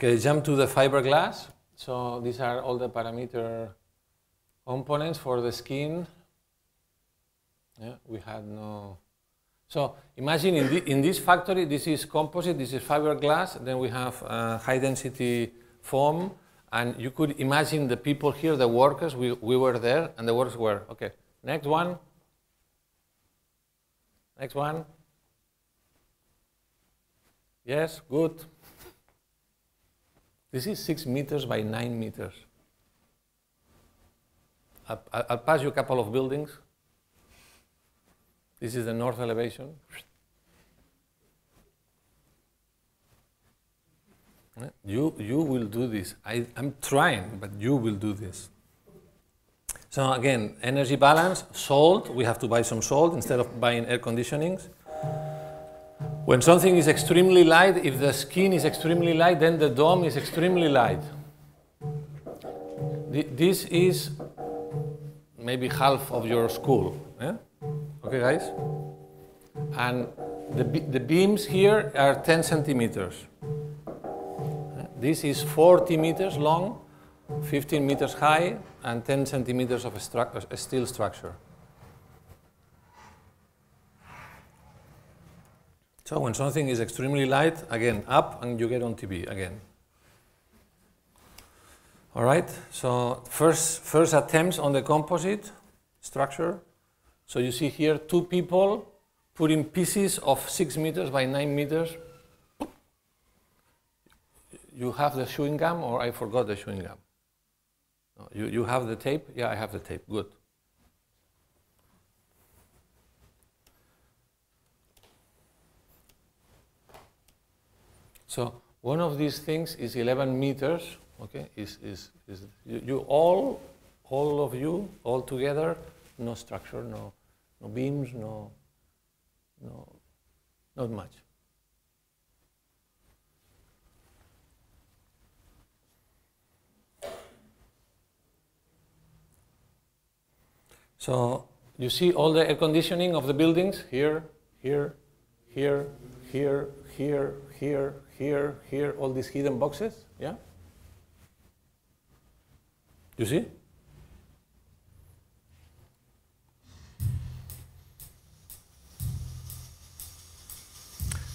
Okay, jump to the fiberglass. So these are all the parameter components for the skin. Yeah, we had no. So imagine in, the, in this factory, this is composite, this is fiberglass, then we have high density foam, and you could imagine the people here, the workers, we, we were there, and the workers were, okay, next one, next one, yes, good, this is six meters by nine meters. I'll, I'll pass you a couple of buildings. This is the north elevation. Eh? You, you will do this. I, I'm trying, but you will do this. So again, energy balance, salt, we have to buy some salt instead of buying air conditionings. When something is extremely light, if the skin is extremely light, then the dome is extremely light. This is maybe half of your school. Eh? Okay, guys? And the, the beams here are 10 centimeters. This is 40 meters long, 15 meters high, and 10 centimeters of steel structure. So when something is extremely light, again, up and you get on TV again. All right, so first, first attempts on the composite structure. So you see here two people putting pieces of six meters by nine meters. You have the chewing gum or I forgot the chewing gum? You, you have the tape? Yeah, I have the tape, good. So one of these things is 11 meters, okay, is, is, is you, you all, all of you, all together, no structure, no, no beams, no, no, not much. So you see all the air conditioning of the buildings here, here, here, here, here, here, here, here, all these hidden boxes, yeah? You see?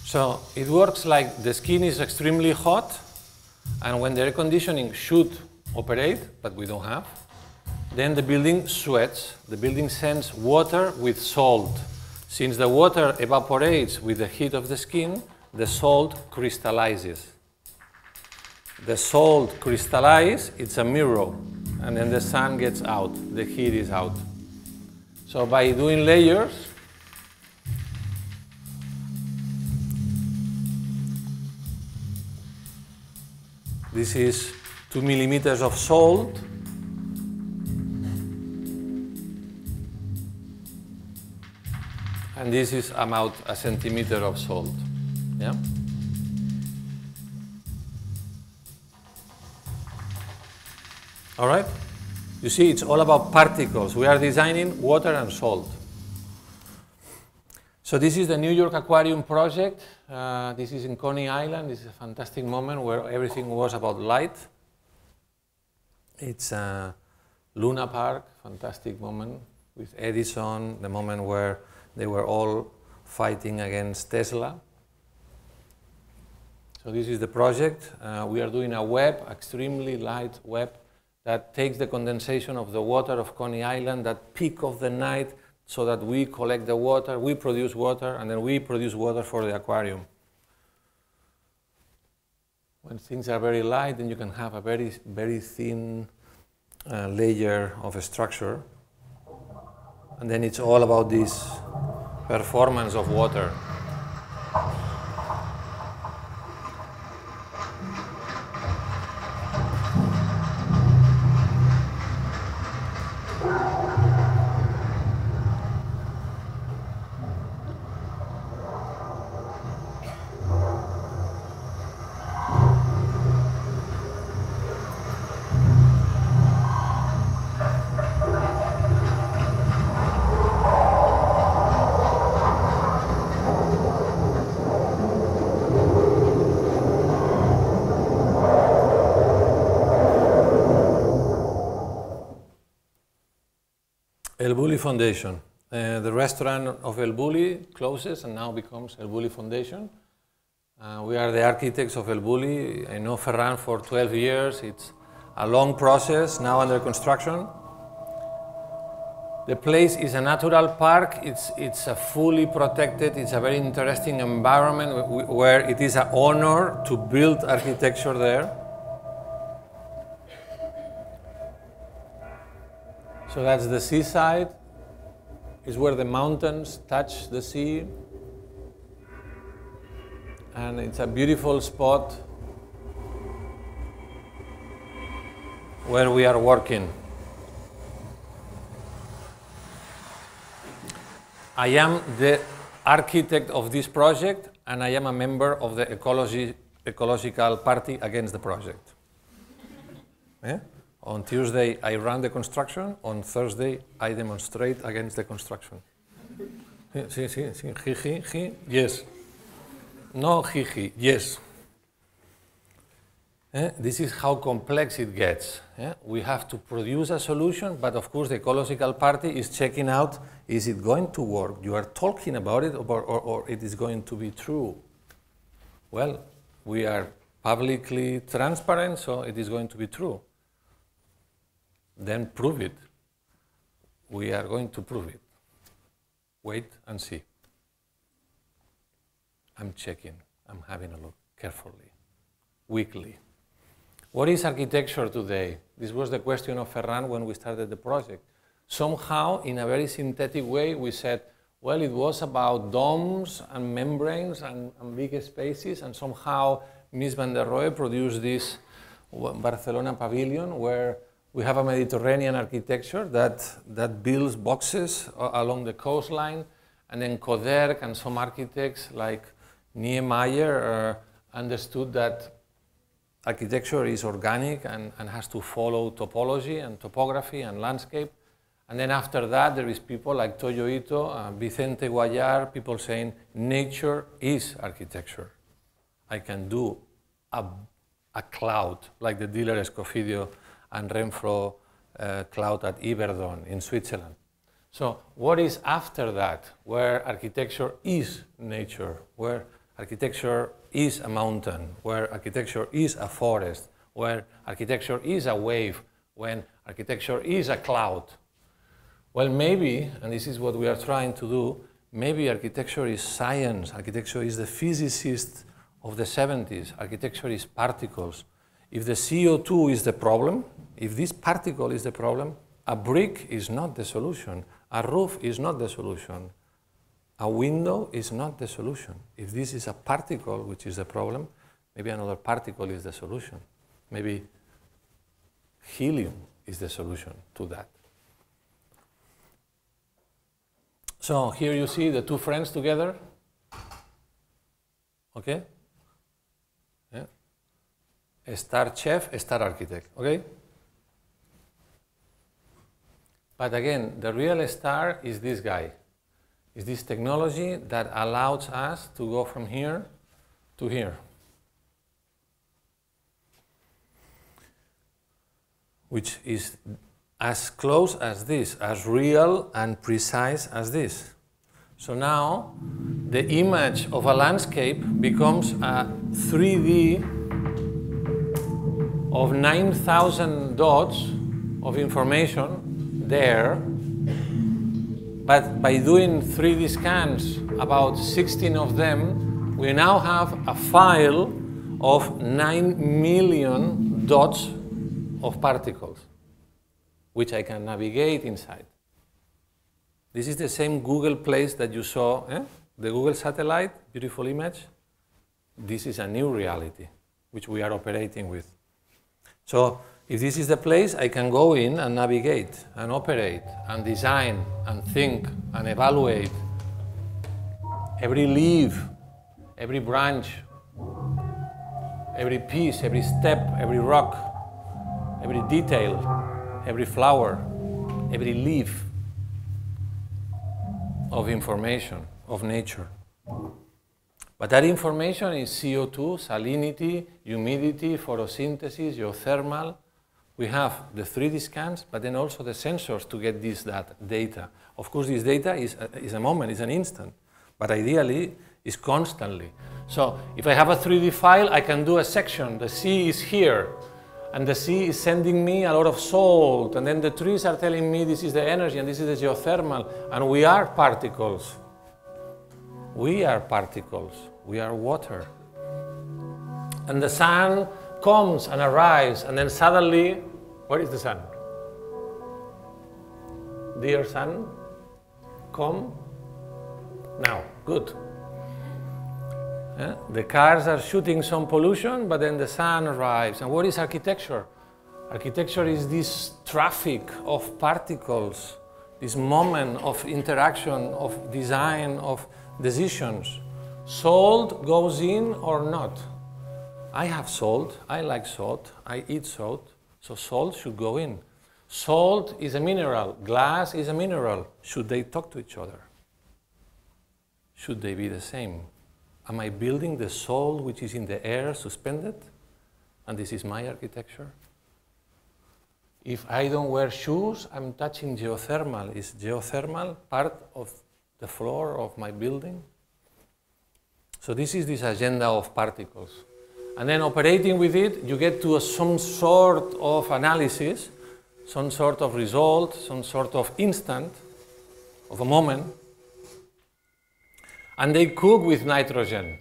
So it works like the skin is extremely hot, and when the air conditioning should operate, but we don't have, then the building sweats. The building sends water with salt. Since the water evaporates with the heat of the skin, the salt crystallizes. The salt crystallizes, it's a mirror, and then the sun gets out, the heat is out. So by doing layers, This is two millimeters of salt. And this is about a centimeter of salt. Yeah? All right? You see, it's all about particles. We are designing water and salt. So this is the New York Aquarium project. Uh, this is in Coney Island. This is a fantastic moment where everything was about light. It's a Luna Park, fantastic moment with Edison, the moment where they were all fighting against Tesla. So this is the project. Uh, we are doing a web, extremely light web, that takes the condensation of the water of Coney Island, that peak of the night, so that we collect the water, we produce water, and then we produce water for the aquarium. When things are very light, then you can have a very, very thin uh, layer of a structure. And then it's all about this performance of water. Foundation. Uh, the restaurant of El Bulli closes and now becomes El Bulli Foundation. Uh, we are the architects of El Bulli. I know Ferran for 12 years. It's a long process, now under construction. The place is a natural park. It's, it's a fully protected, it's a very interesting environment where it is an honor to build architecture there. So that's the seaside, is where the mountains touch the sea. And it's a beautiful spot where we are working. I am the architect of this project and I am a member of the ecology, ecological party against the project. Yeah? On Tuesday, I run the construction. On Thursday, I demonstrate against the construction. Sí, sí, sí. Jiji, ji, yes. No, jiji, yes. Eh? This is how complex it gets. Eh? We have to produce a solution, but of course the ecological party is checking out, is it going to work? You are talking about it, or, or, or it is going to be true. Well, we are publicly transparent, so it is going to be true then prove it. We are going to prove it. Wait and see. I'm checking, I'm having a look carefully, weekly. What is architecture today? This was the question of Ferran when we started the project. Somehow, in a very synthetic way, we said, well, it was about domes and membranes and, and big spaces, and somehow Mies van der Rohe produced this Barcelona pavilion where we have a Mediterranean architecture that, that builds boxes along the coastline, and then Coderch and some architects like Niemeyer uh, understood that architecture is organic and, and has to follow topology and topography and landscape. And then after that, there is people like Toyo Ito, uh, Vicente Guallart, people saying nature is architecture. I can do a, a cloud like the Diller Escofidio and Renfro uh, Cloud at Yverdon in Switzerland. So what is after that, where architecture is nature, where architecture is a mountain, where architecture is a forest, where architecture is a wave, when architecture is a cloud? Well, maybe, and this is what we are trying to do, maybe architecture is science, architecture is the physicist of the 70s, architecture is particles. If the CO2 is the problem, if this particle is the problem, a brick is not the solution. A roof is not the solution. A window is not the solution. If this is a particle which is the problem, maybe another particle is the solution. Maybe helium is the solution to that. So here you see the two friends together. Okay? Yeah. A star chef, a star architect. Okay? But again, the real star is this guy. Is this technology that allows us to go from here to here. Which is as close as this, as real and precise as this. So now the image of a landscape becomes a 3D of 9,000 dots of information there. But by doing 3D scans, about 16 of them, we now have a file of 9 million dots of particles which I can navigate inside. This is the same Google place that you saw, eh? the Google satellite, beautiful image. This is a new reality which we are operating with. So if this is the place, I can go in and navigate and operate and design and think and evaluate every leaf, every branch, every piece, every step, every rock, every detail, every flower, every leaf of information, of nature. But that information is CO2, salinity, humidity, photosynthesis, geothermal. We have the 3D scans, but then also the sensors to get this that data. Of course, this data is a, is a moment, is an instant, but ideally is constantly. So if I have a 3D file, I can do a section. The sea is here and the sea is sending me a lot of salt, and then the trees are telling me this is the energy and this is the geothermal, and we are particles. We are particles, we are water. And the sun comes and arrives, and then suddenly, where is the sun? Dear sun, come now. Good. Yeah? The cars are shooting some pollution, but then the sun arrives. And what is architecture? Architecture is this traffic of particles, this moment of interaction, of design, of decisions. Salt goes in or not. I have salt, I like salt, I eat salt, so salt should go in. Salt is a mineral, glass is a mineral. Should they talk to each other? Should they be the same? Am I building the soul which is in the air suspended? And this is my architecture. If I don't wear shoes, I'm touching geothermal. Is geothermal part of the floor of my building? So this is this agenda of particles. And then operating with it, you get to a, some sort of analysis, some sort of result, some sort of instant, of a moment, and they cook with nitrogen.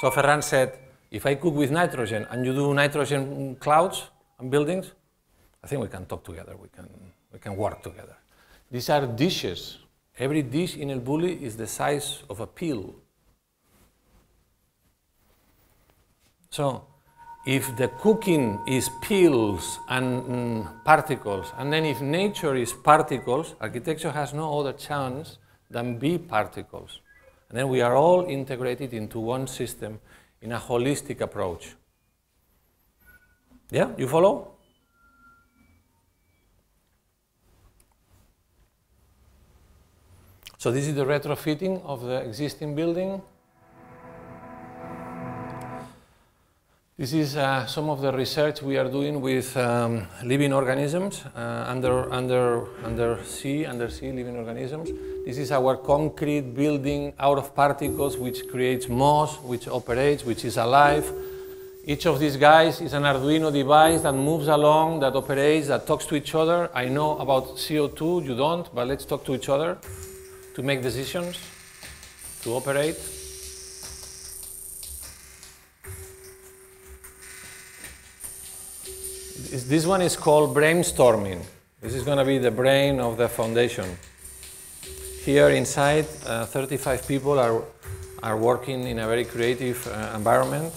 So Ferran said, if I cook with nitrogen and you do nitrogen clouds and buildings, I think we can talk together, we can, we can work together. These are dishes. Every dish in El Bulli is the size of a peel. So if the cooking is peels and mm, particles, and then if nature is particles, architecture has no other chance than be particles. And then we are all integrated into one system in a holistic approach. Yeah, you follow? So this is the retrofitting of the existing building. This is uh, some of the research we are doing with um, living organisms, uh, under, under, under sea, under sea living organisms. This is our concrete building out of particles which creates moss, which operates, which is alive. Each of these guys is an Arduino device that moves along, that operates, that talks to each other. I know about CO2, you don't, but let's talk to each other to make decisions, to operate. This one is called brainstorming. This is going to be the brain of the foundation. Here inside, uh, 35 people are, are working in a very creative uh, environment.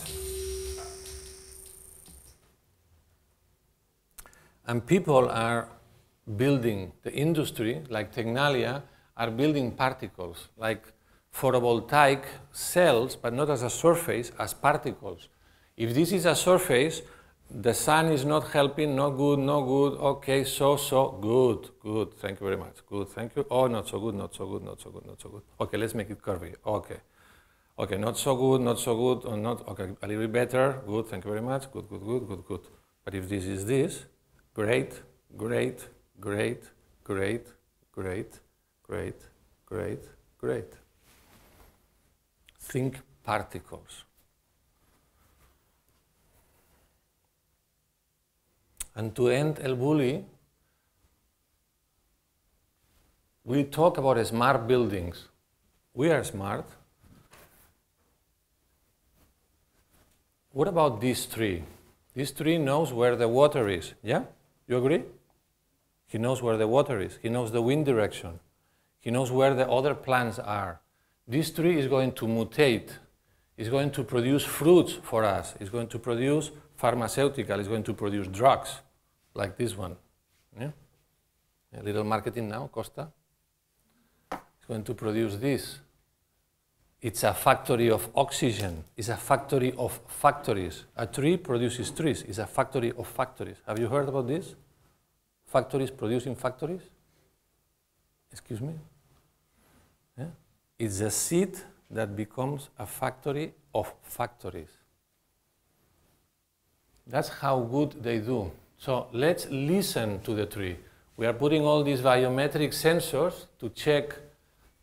And people are building, the industry, like Tecnalia, are building particles, like photovoltaic cells, but not as a surface, as particles. If this is a surface, the sun is not helping, no good, no good, okay, so, so, good, good, thank you very much, good, thank you, oh, not so good, not so good, not so good, not so good. Okay, let's make it curvy, okay. Okay, not so good, not so good, or not, okay, a little bit better, good, thank you very much, good, good, good, good, good. But if this is this, great, great, great, great, great, great, great, great. Think particles. And to end El Bulli, we talk about smart buildings. We are smart. What about this tree? This tree knows where the water is. Yeah? You agree? He knows where the water is. He knows the wind direction. He knows where the other plants are. This tree is going to mutate. It's going to produce fruits for us. It's going to produce pharmaceutical. It's going to produce drugs like this one. Yeah? A little marketing now, Costa. It's going to produce this. It's a factory of oxygen. It's a factory of factories. A tree produces trees. It's a factory of factories. Have you heard about this? Factories producing factories? Excuse me? Yeah? It's a seed that becomes a factory of factories. That's how good they do. So let's listen to the tree. We are putting all these biometric sensors to check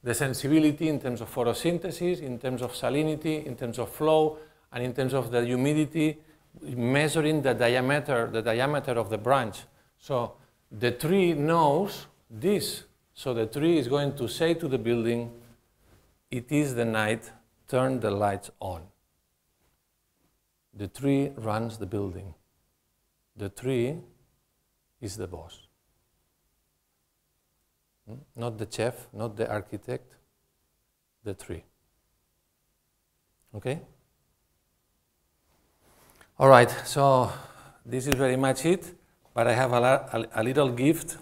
the sensibility in terms of photosynthesis, in terms of salinity, in terms of flow, and in terms of the humidity, measuring the diameter, the diameter of the branch. So the tree knows this. So the tree is going to say to the building, it is the night, turn the lights on. The tree runs the building. The tree is the boss. Hmm? Not the chef, not the architect, the tree. Okay? All right, so this is very much it, but I have a, a, a little gift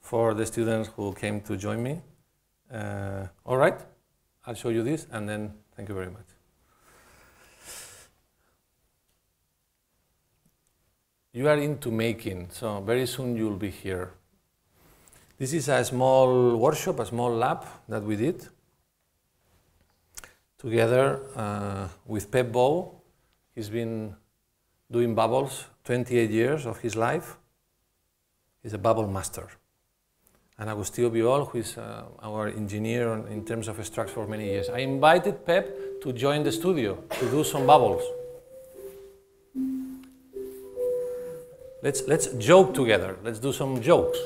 for the students who came to join me. Uh, all right, I'll show you this and then thank you very much. You are into making, so very soon you'll be here. This is a small workshop, a small lab that we did together uh, with Pep Bou. He's been doing bubbles 28 years of his life. He's a bubble master. And Agustí Obiol, who is uh, our engineer in terms of structure for many years. I invited Pep to join the studio to do some bubbles. Let's, let's joke together. Let's do some jokes.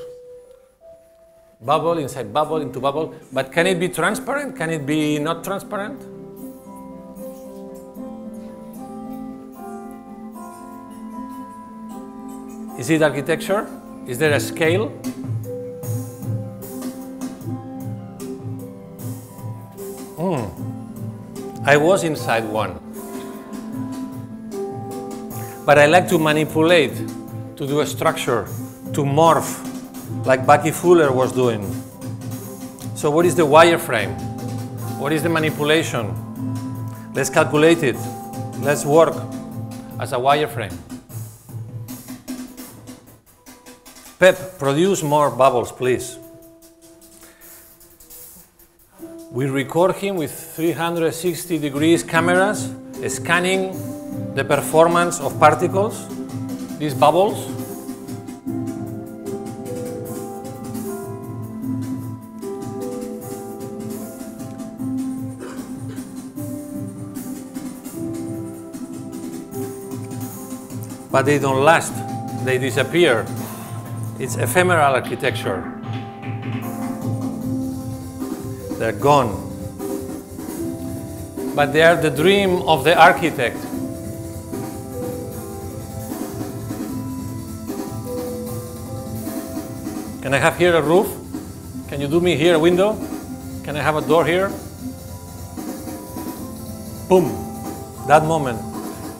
Bubble inside bubble into bubble. But can it be transparent? Can it be not transparent? Is it architecture? Is there a scale? Mm. I was inside one. But I like to manipulate to do a structure, to morph, like Bucky Fuller was doing. So what is the wireframe? What is the manipulation? Let's calculate it. Let's work as a wireframe. Pep, produce more bubbles, please. We record him with 360 degrees cameras, scanning the performance of particles these bubbles. But they don't last, they disappear. It's ephemeral architecture. They're gone. But they are the dream of the architect. Can I have here a roof? Can you do me here a window? Can I have a door here? Boom. That moment.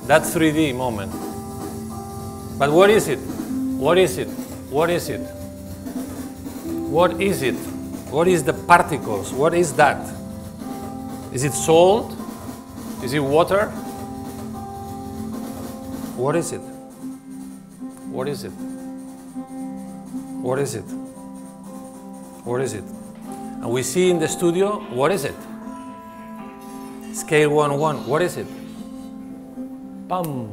That 3D moment. But what is it? What is it? What is it? What is it? What is the particles? What is that? Is it salt? Is it water? What is it? What is it? What is it? What is it? And we see in the studio, what is it? Scale 1 1, what is it? Pam.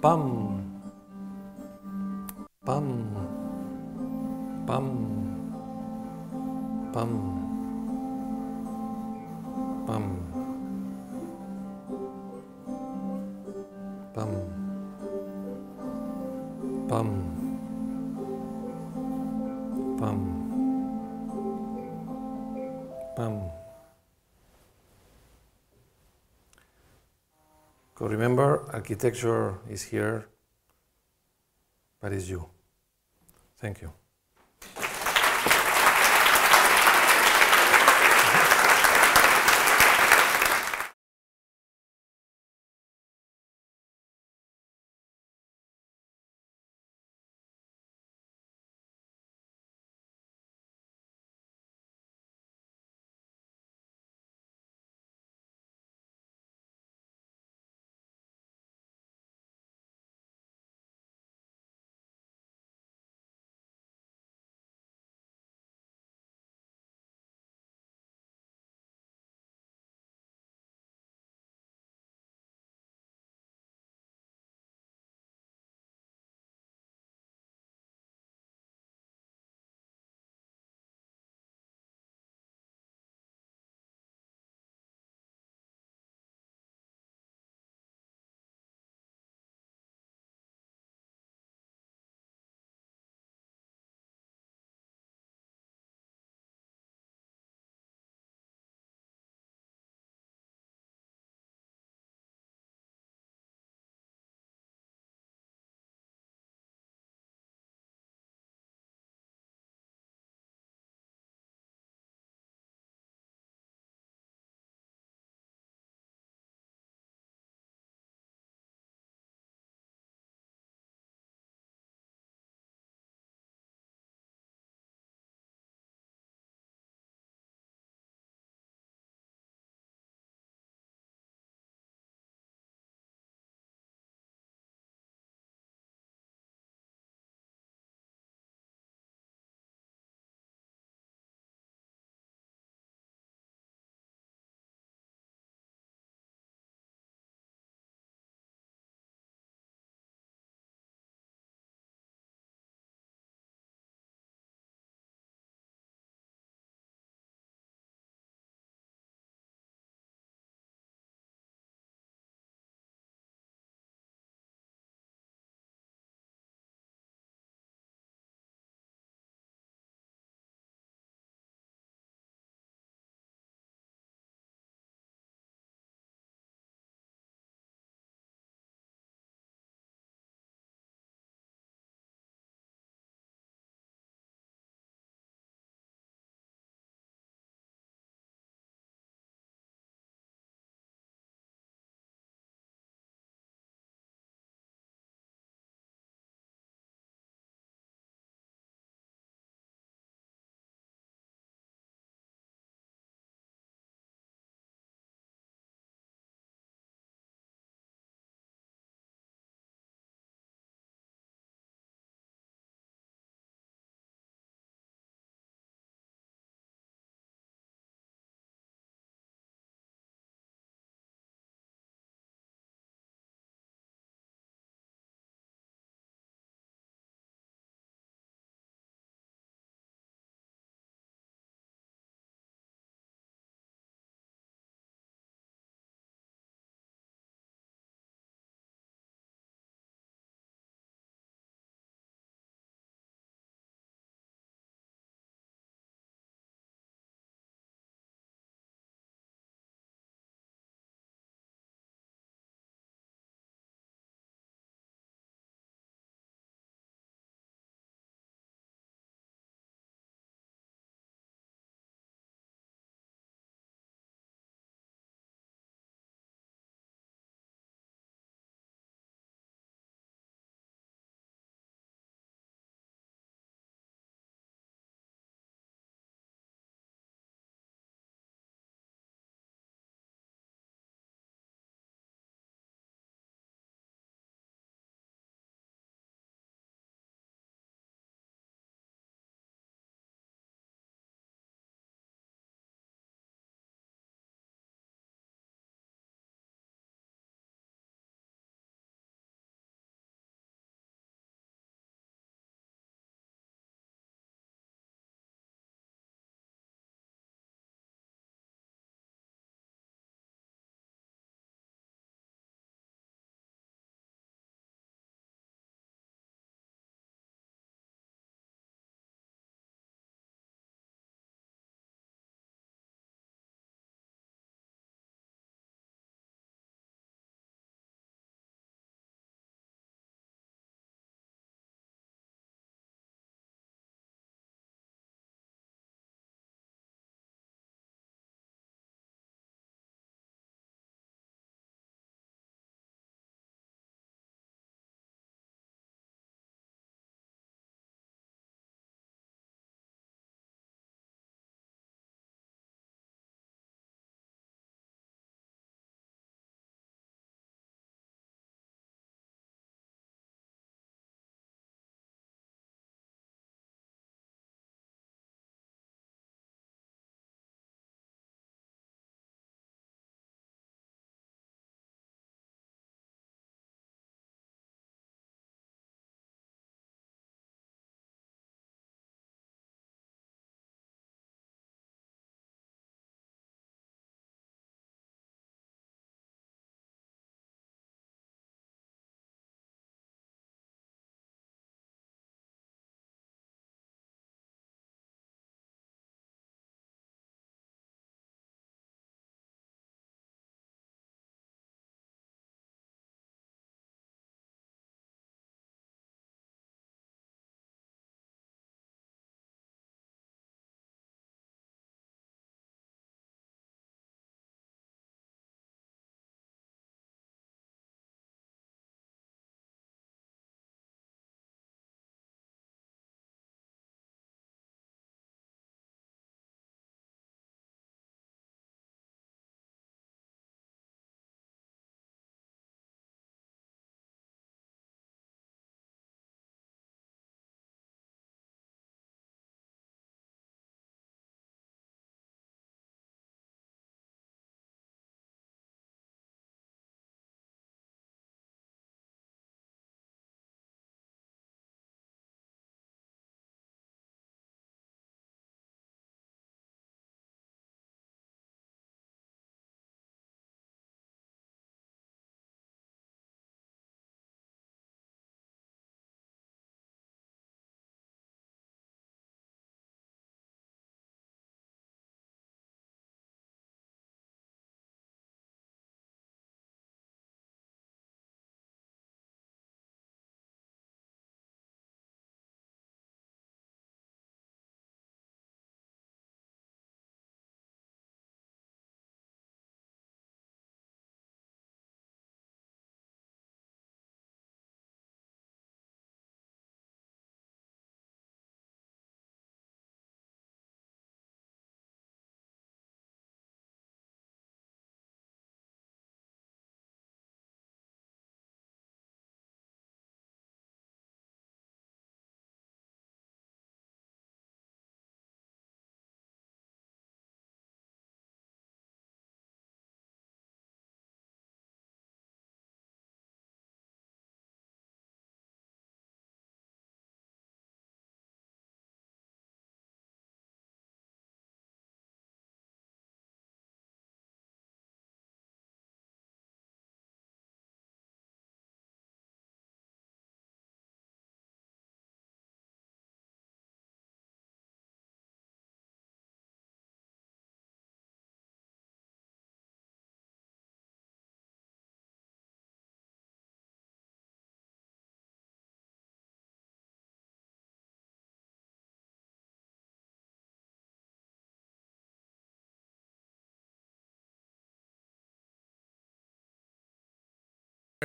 Pam. Pam. Pam. Pam. Pam. Pam. Pam. bum So remember, architecture is here, but it's you. Thank you.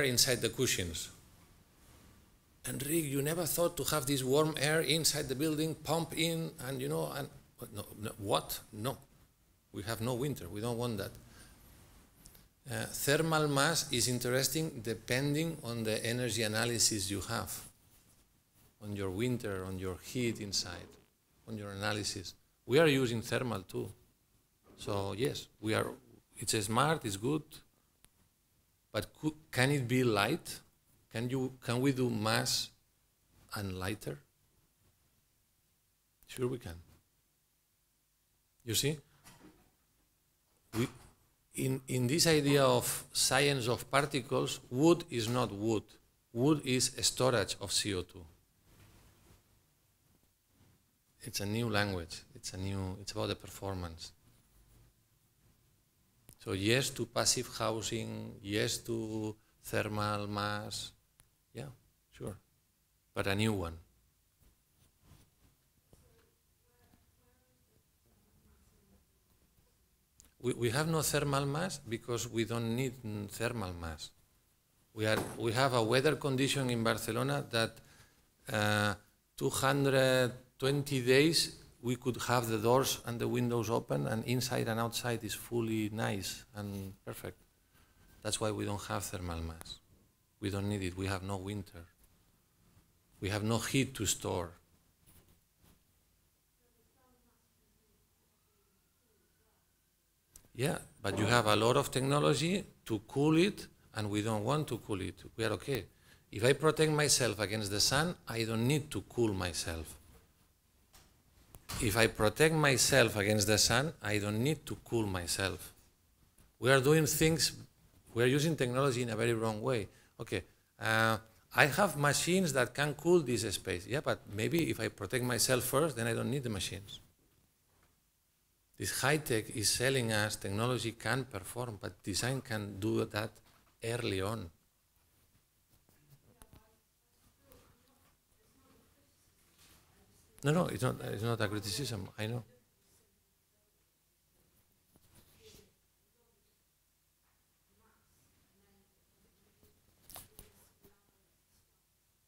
Inside the cushions. Rick, you never thought to have this warm air inside the building, pump in, and you know, and no, no, what? No, we have no winter. We don't want that. Uh, thermal mass is interesting depending on the energy analysis you have, on your winter, on your heat inside, on your analysis. We are using thermal too. So yes, we are. It's smart. It's good. But could, can it be light? Can you? Can we do mass and lighter? Sure, we can. You see? We, in, in this idea of science of particles, wood is not wood. Wood is a storage of CO2. It's a new language. It's a new, it's about the performance. So yes to passive housing, yes to thermal mass, yeah, sure, but a new one. We, we have no thermal mass because we don't need thermal mass. We, are, we have a weather condition in Barcelona that uh, 220 days we could have the doors and the windows open and inside and outside is fully nice and perfect. That's why we don't have thermal mass. We don't need it. We have no winter. We have no heat to store. Yeah, but you have a lot of technology to cool it, and we don't want to cool it. We are okay. If I protect myself against the sun, I don't need to cool myself. If I protect myself against the sun, I don't need to cool myself. We are doing things, we are using technology in a very wrong way. Okay, uh, I have machines that can cool this space. Yeah, but maybe if I protect myself first, then I don't need the machines. This high tech is selling us technology can perform, but design can do that early on. No, no, it's not, it's not a criticism, I know.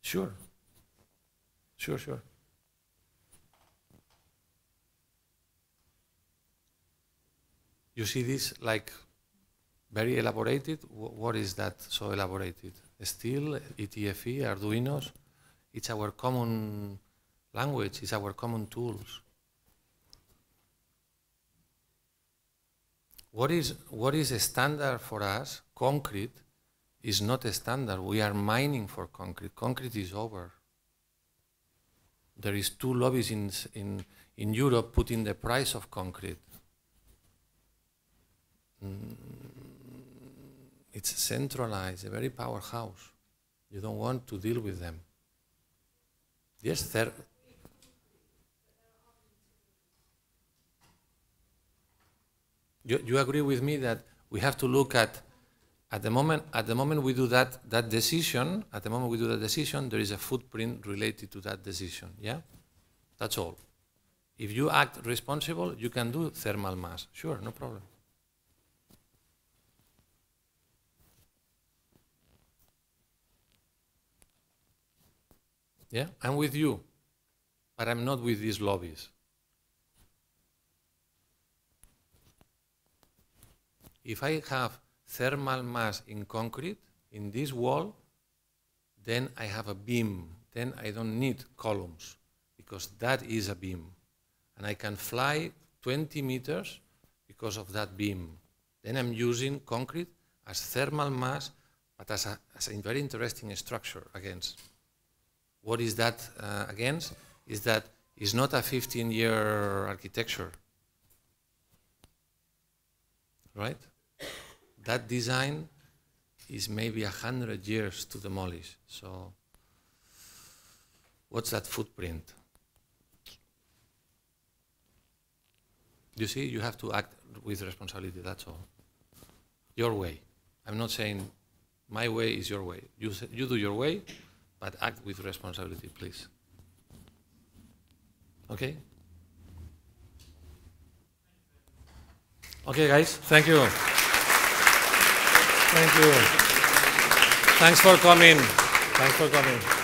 Sure. Sure, sure. You see this like very elaborated? What is that so elaborated? Steel, ETFE, Arduinos, it's our common language, is our common tools. What is, what is a standard for us, concrete, is not a standard. We are mining for concrete. Concrete is over. There is two lobbies in, in, in Europe putting the price of concrete. Mm, it's centralized, a very powerhouse. You don't want to deal with them. Yes. You, you agree with me that we have to look at at the moment at the moment we do that that decision at the moment we do that decision there is a footprint related to that decision yeah? That's all. If you act responsible you can do thermal mass. Sure no problem. Yeah, I'm with you, but I'm not with these lobbies. If I have thermal mass in concrete, in this wall, then I have a beam. Then I don't need columns, because that is a beam. And I can fly 20 meters because of that beam. Then I'm using concrete as thermal mass, but as a, as a very interesting structure against. What is that uh, against? Is that it's not a 15-year architecture, right? That design is maybe a hundred years to demolish. So, what's that footprint? You see, you have to act with responsibility. That's all. Your way. I'm not saying my way is your way. You you do your way but act with responsibility, please. Okay? Okay, guys, thank you. Thank you. Thanks for coming. Thanks for coming.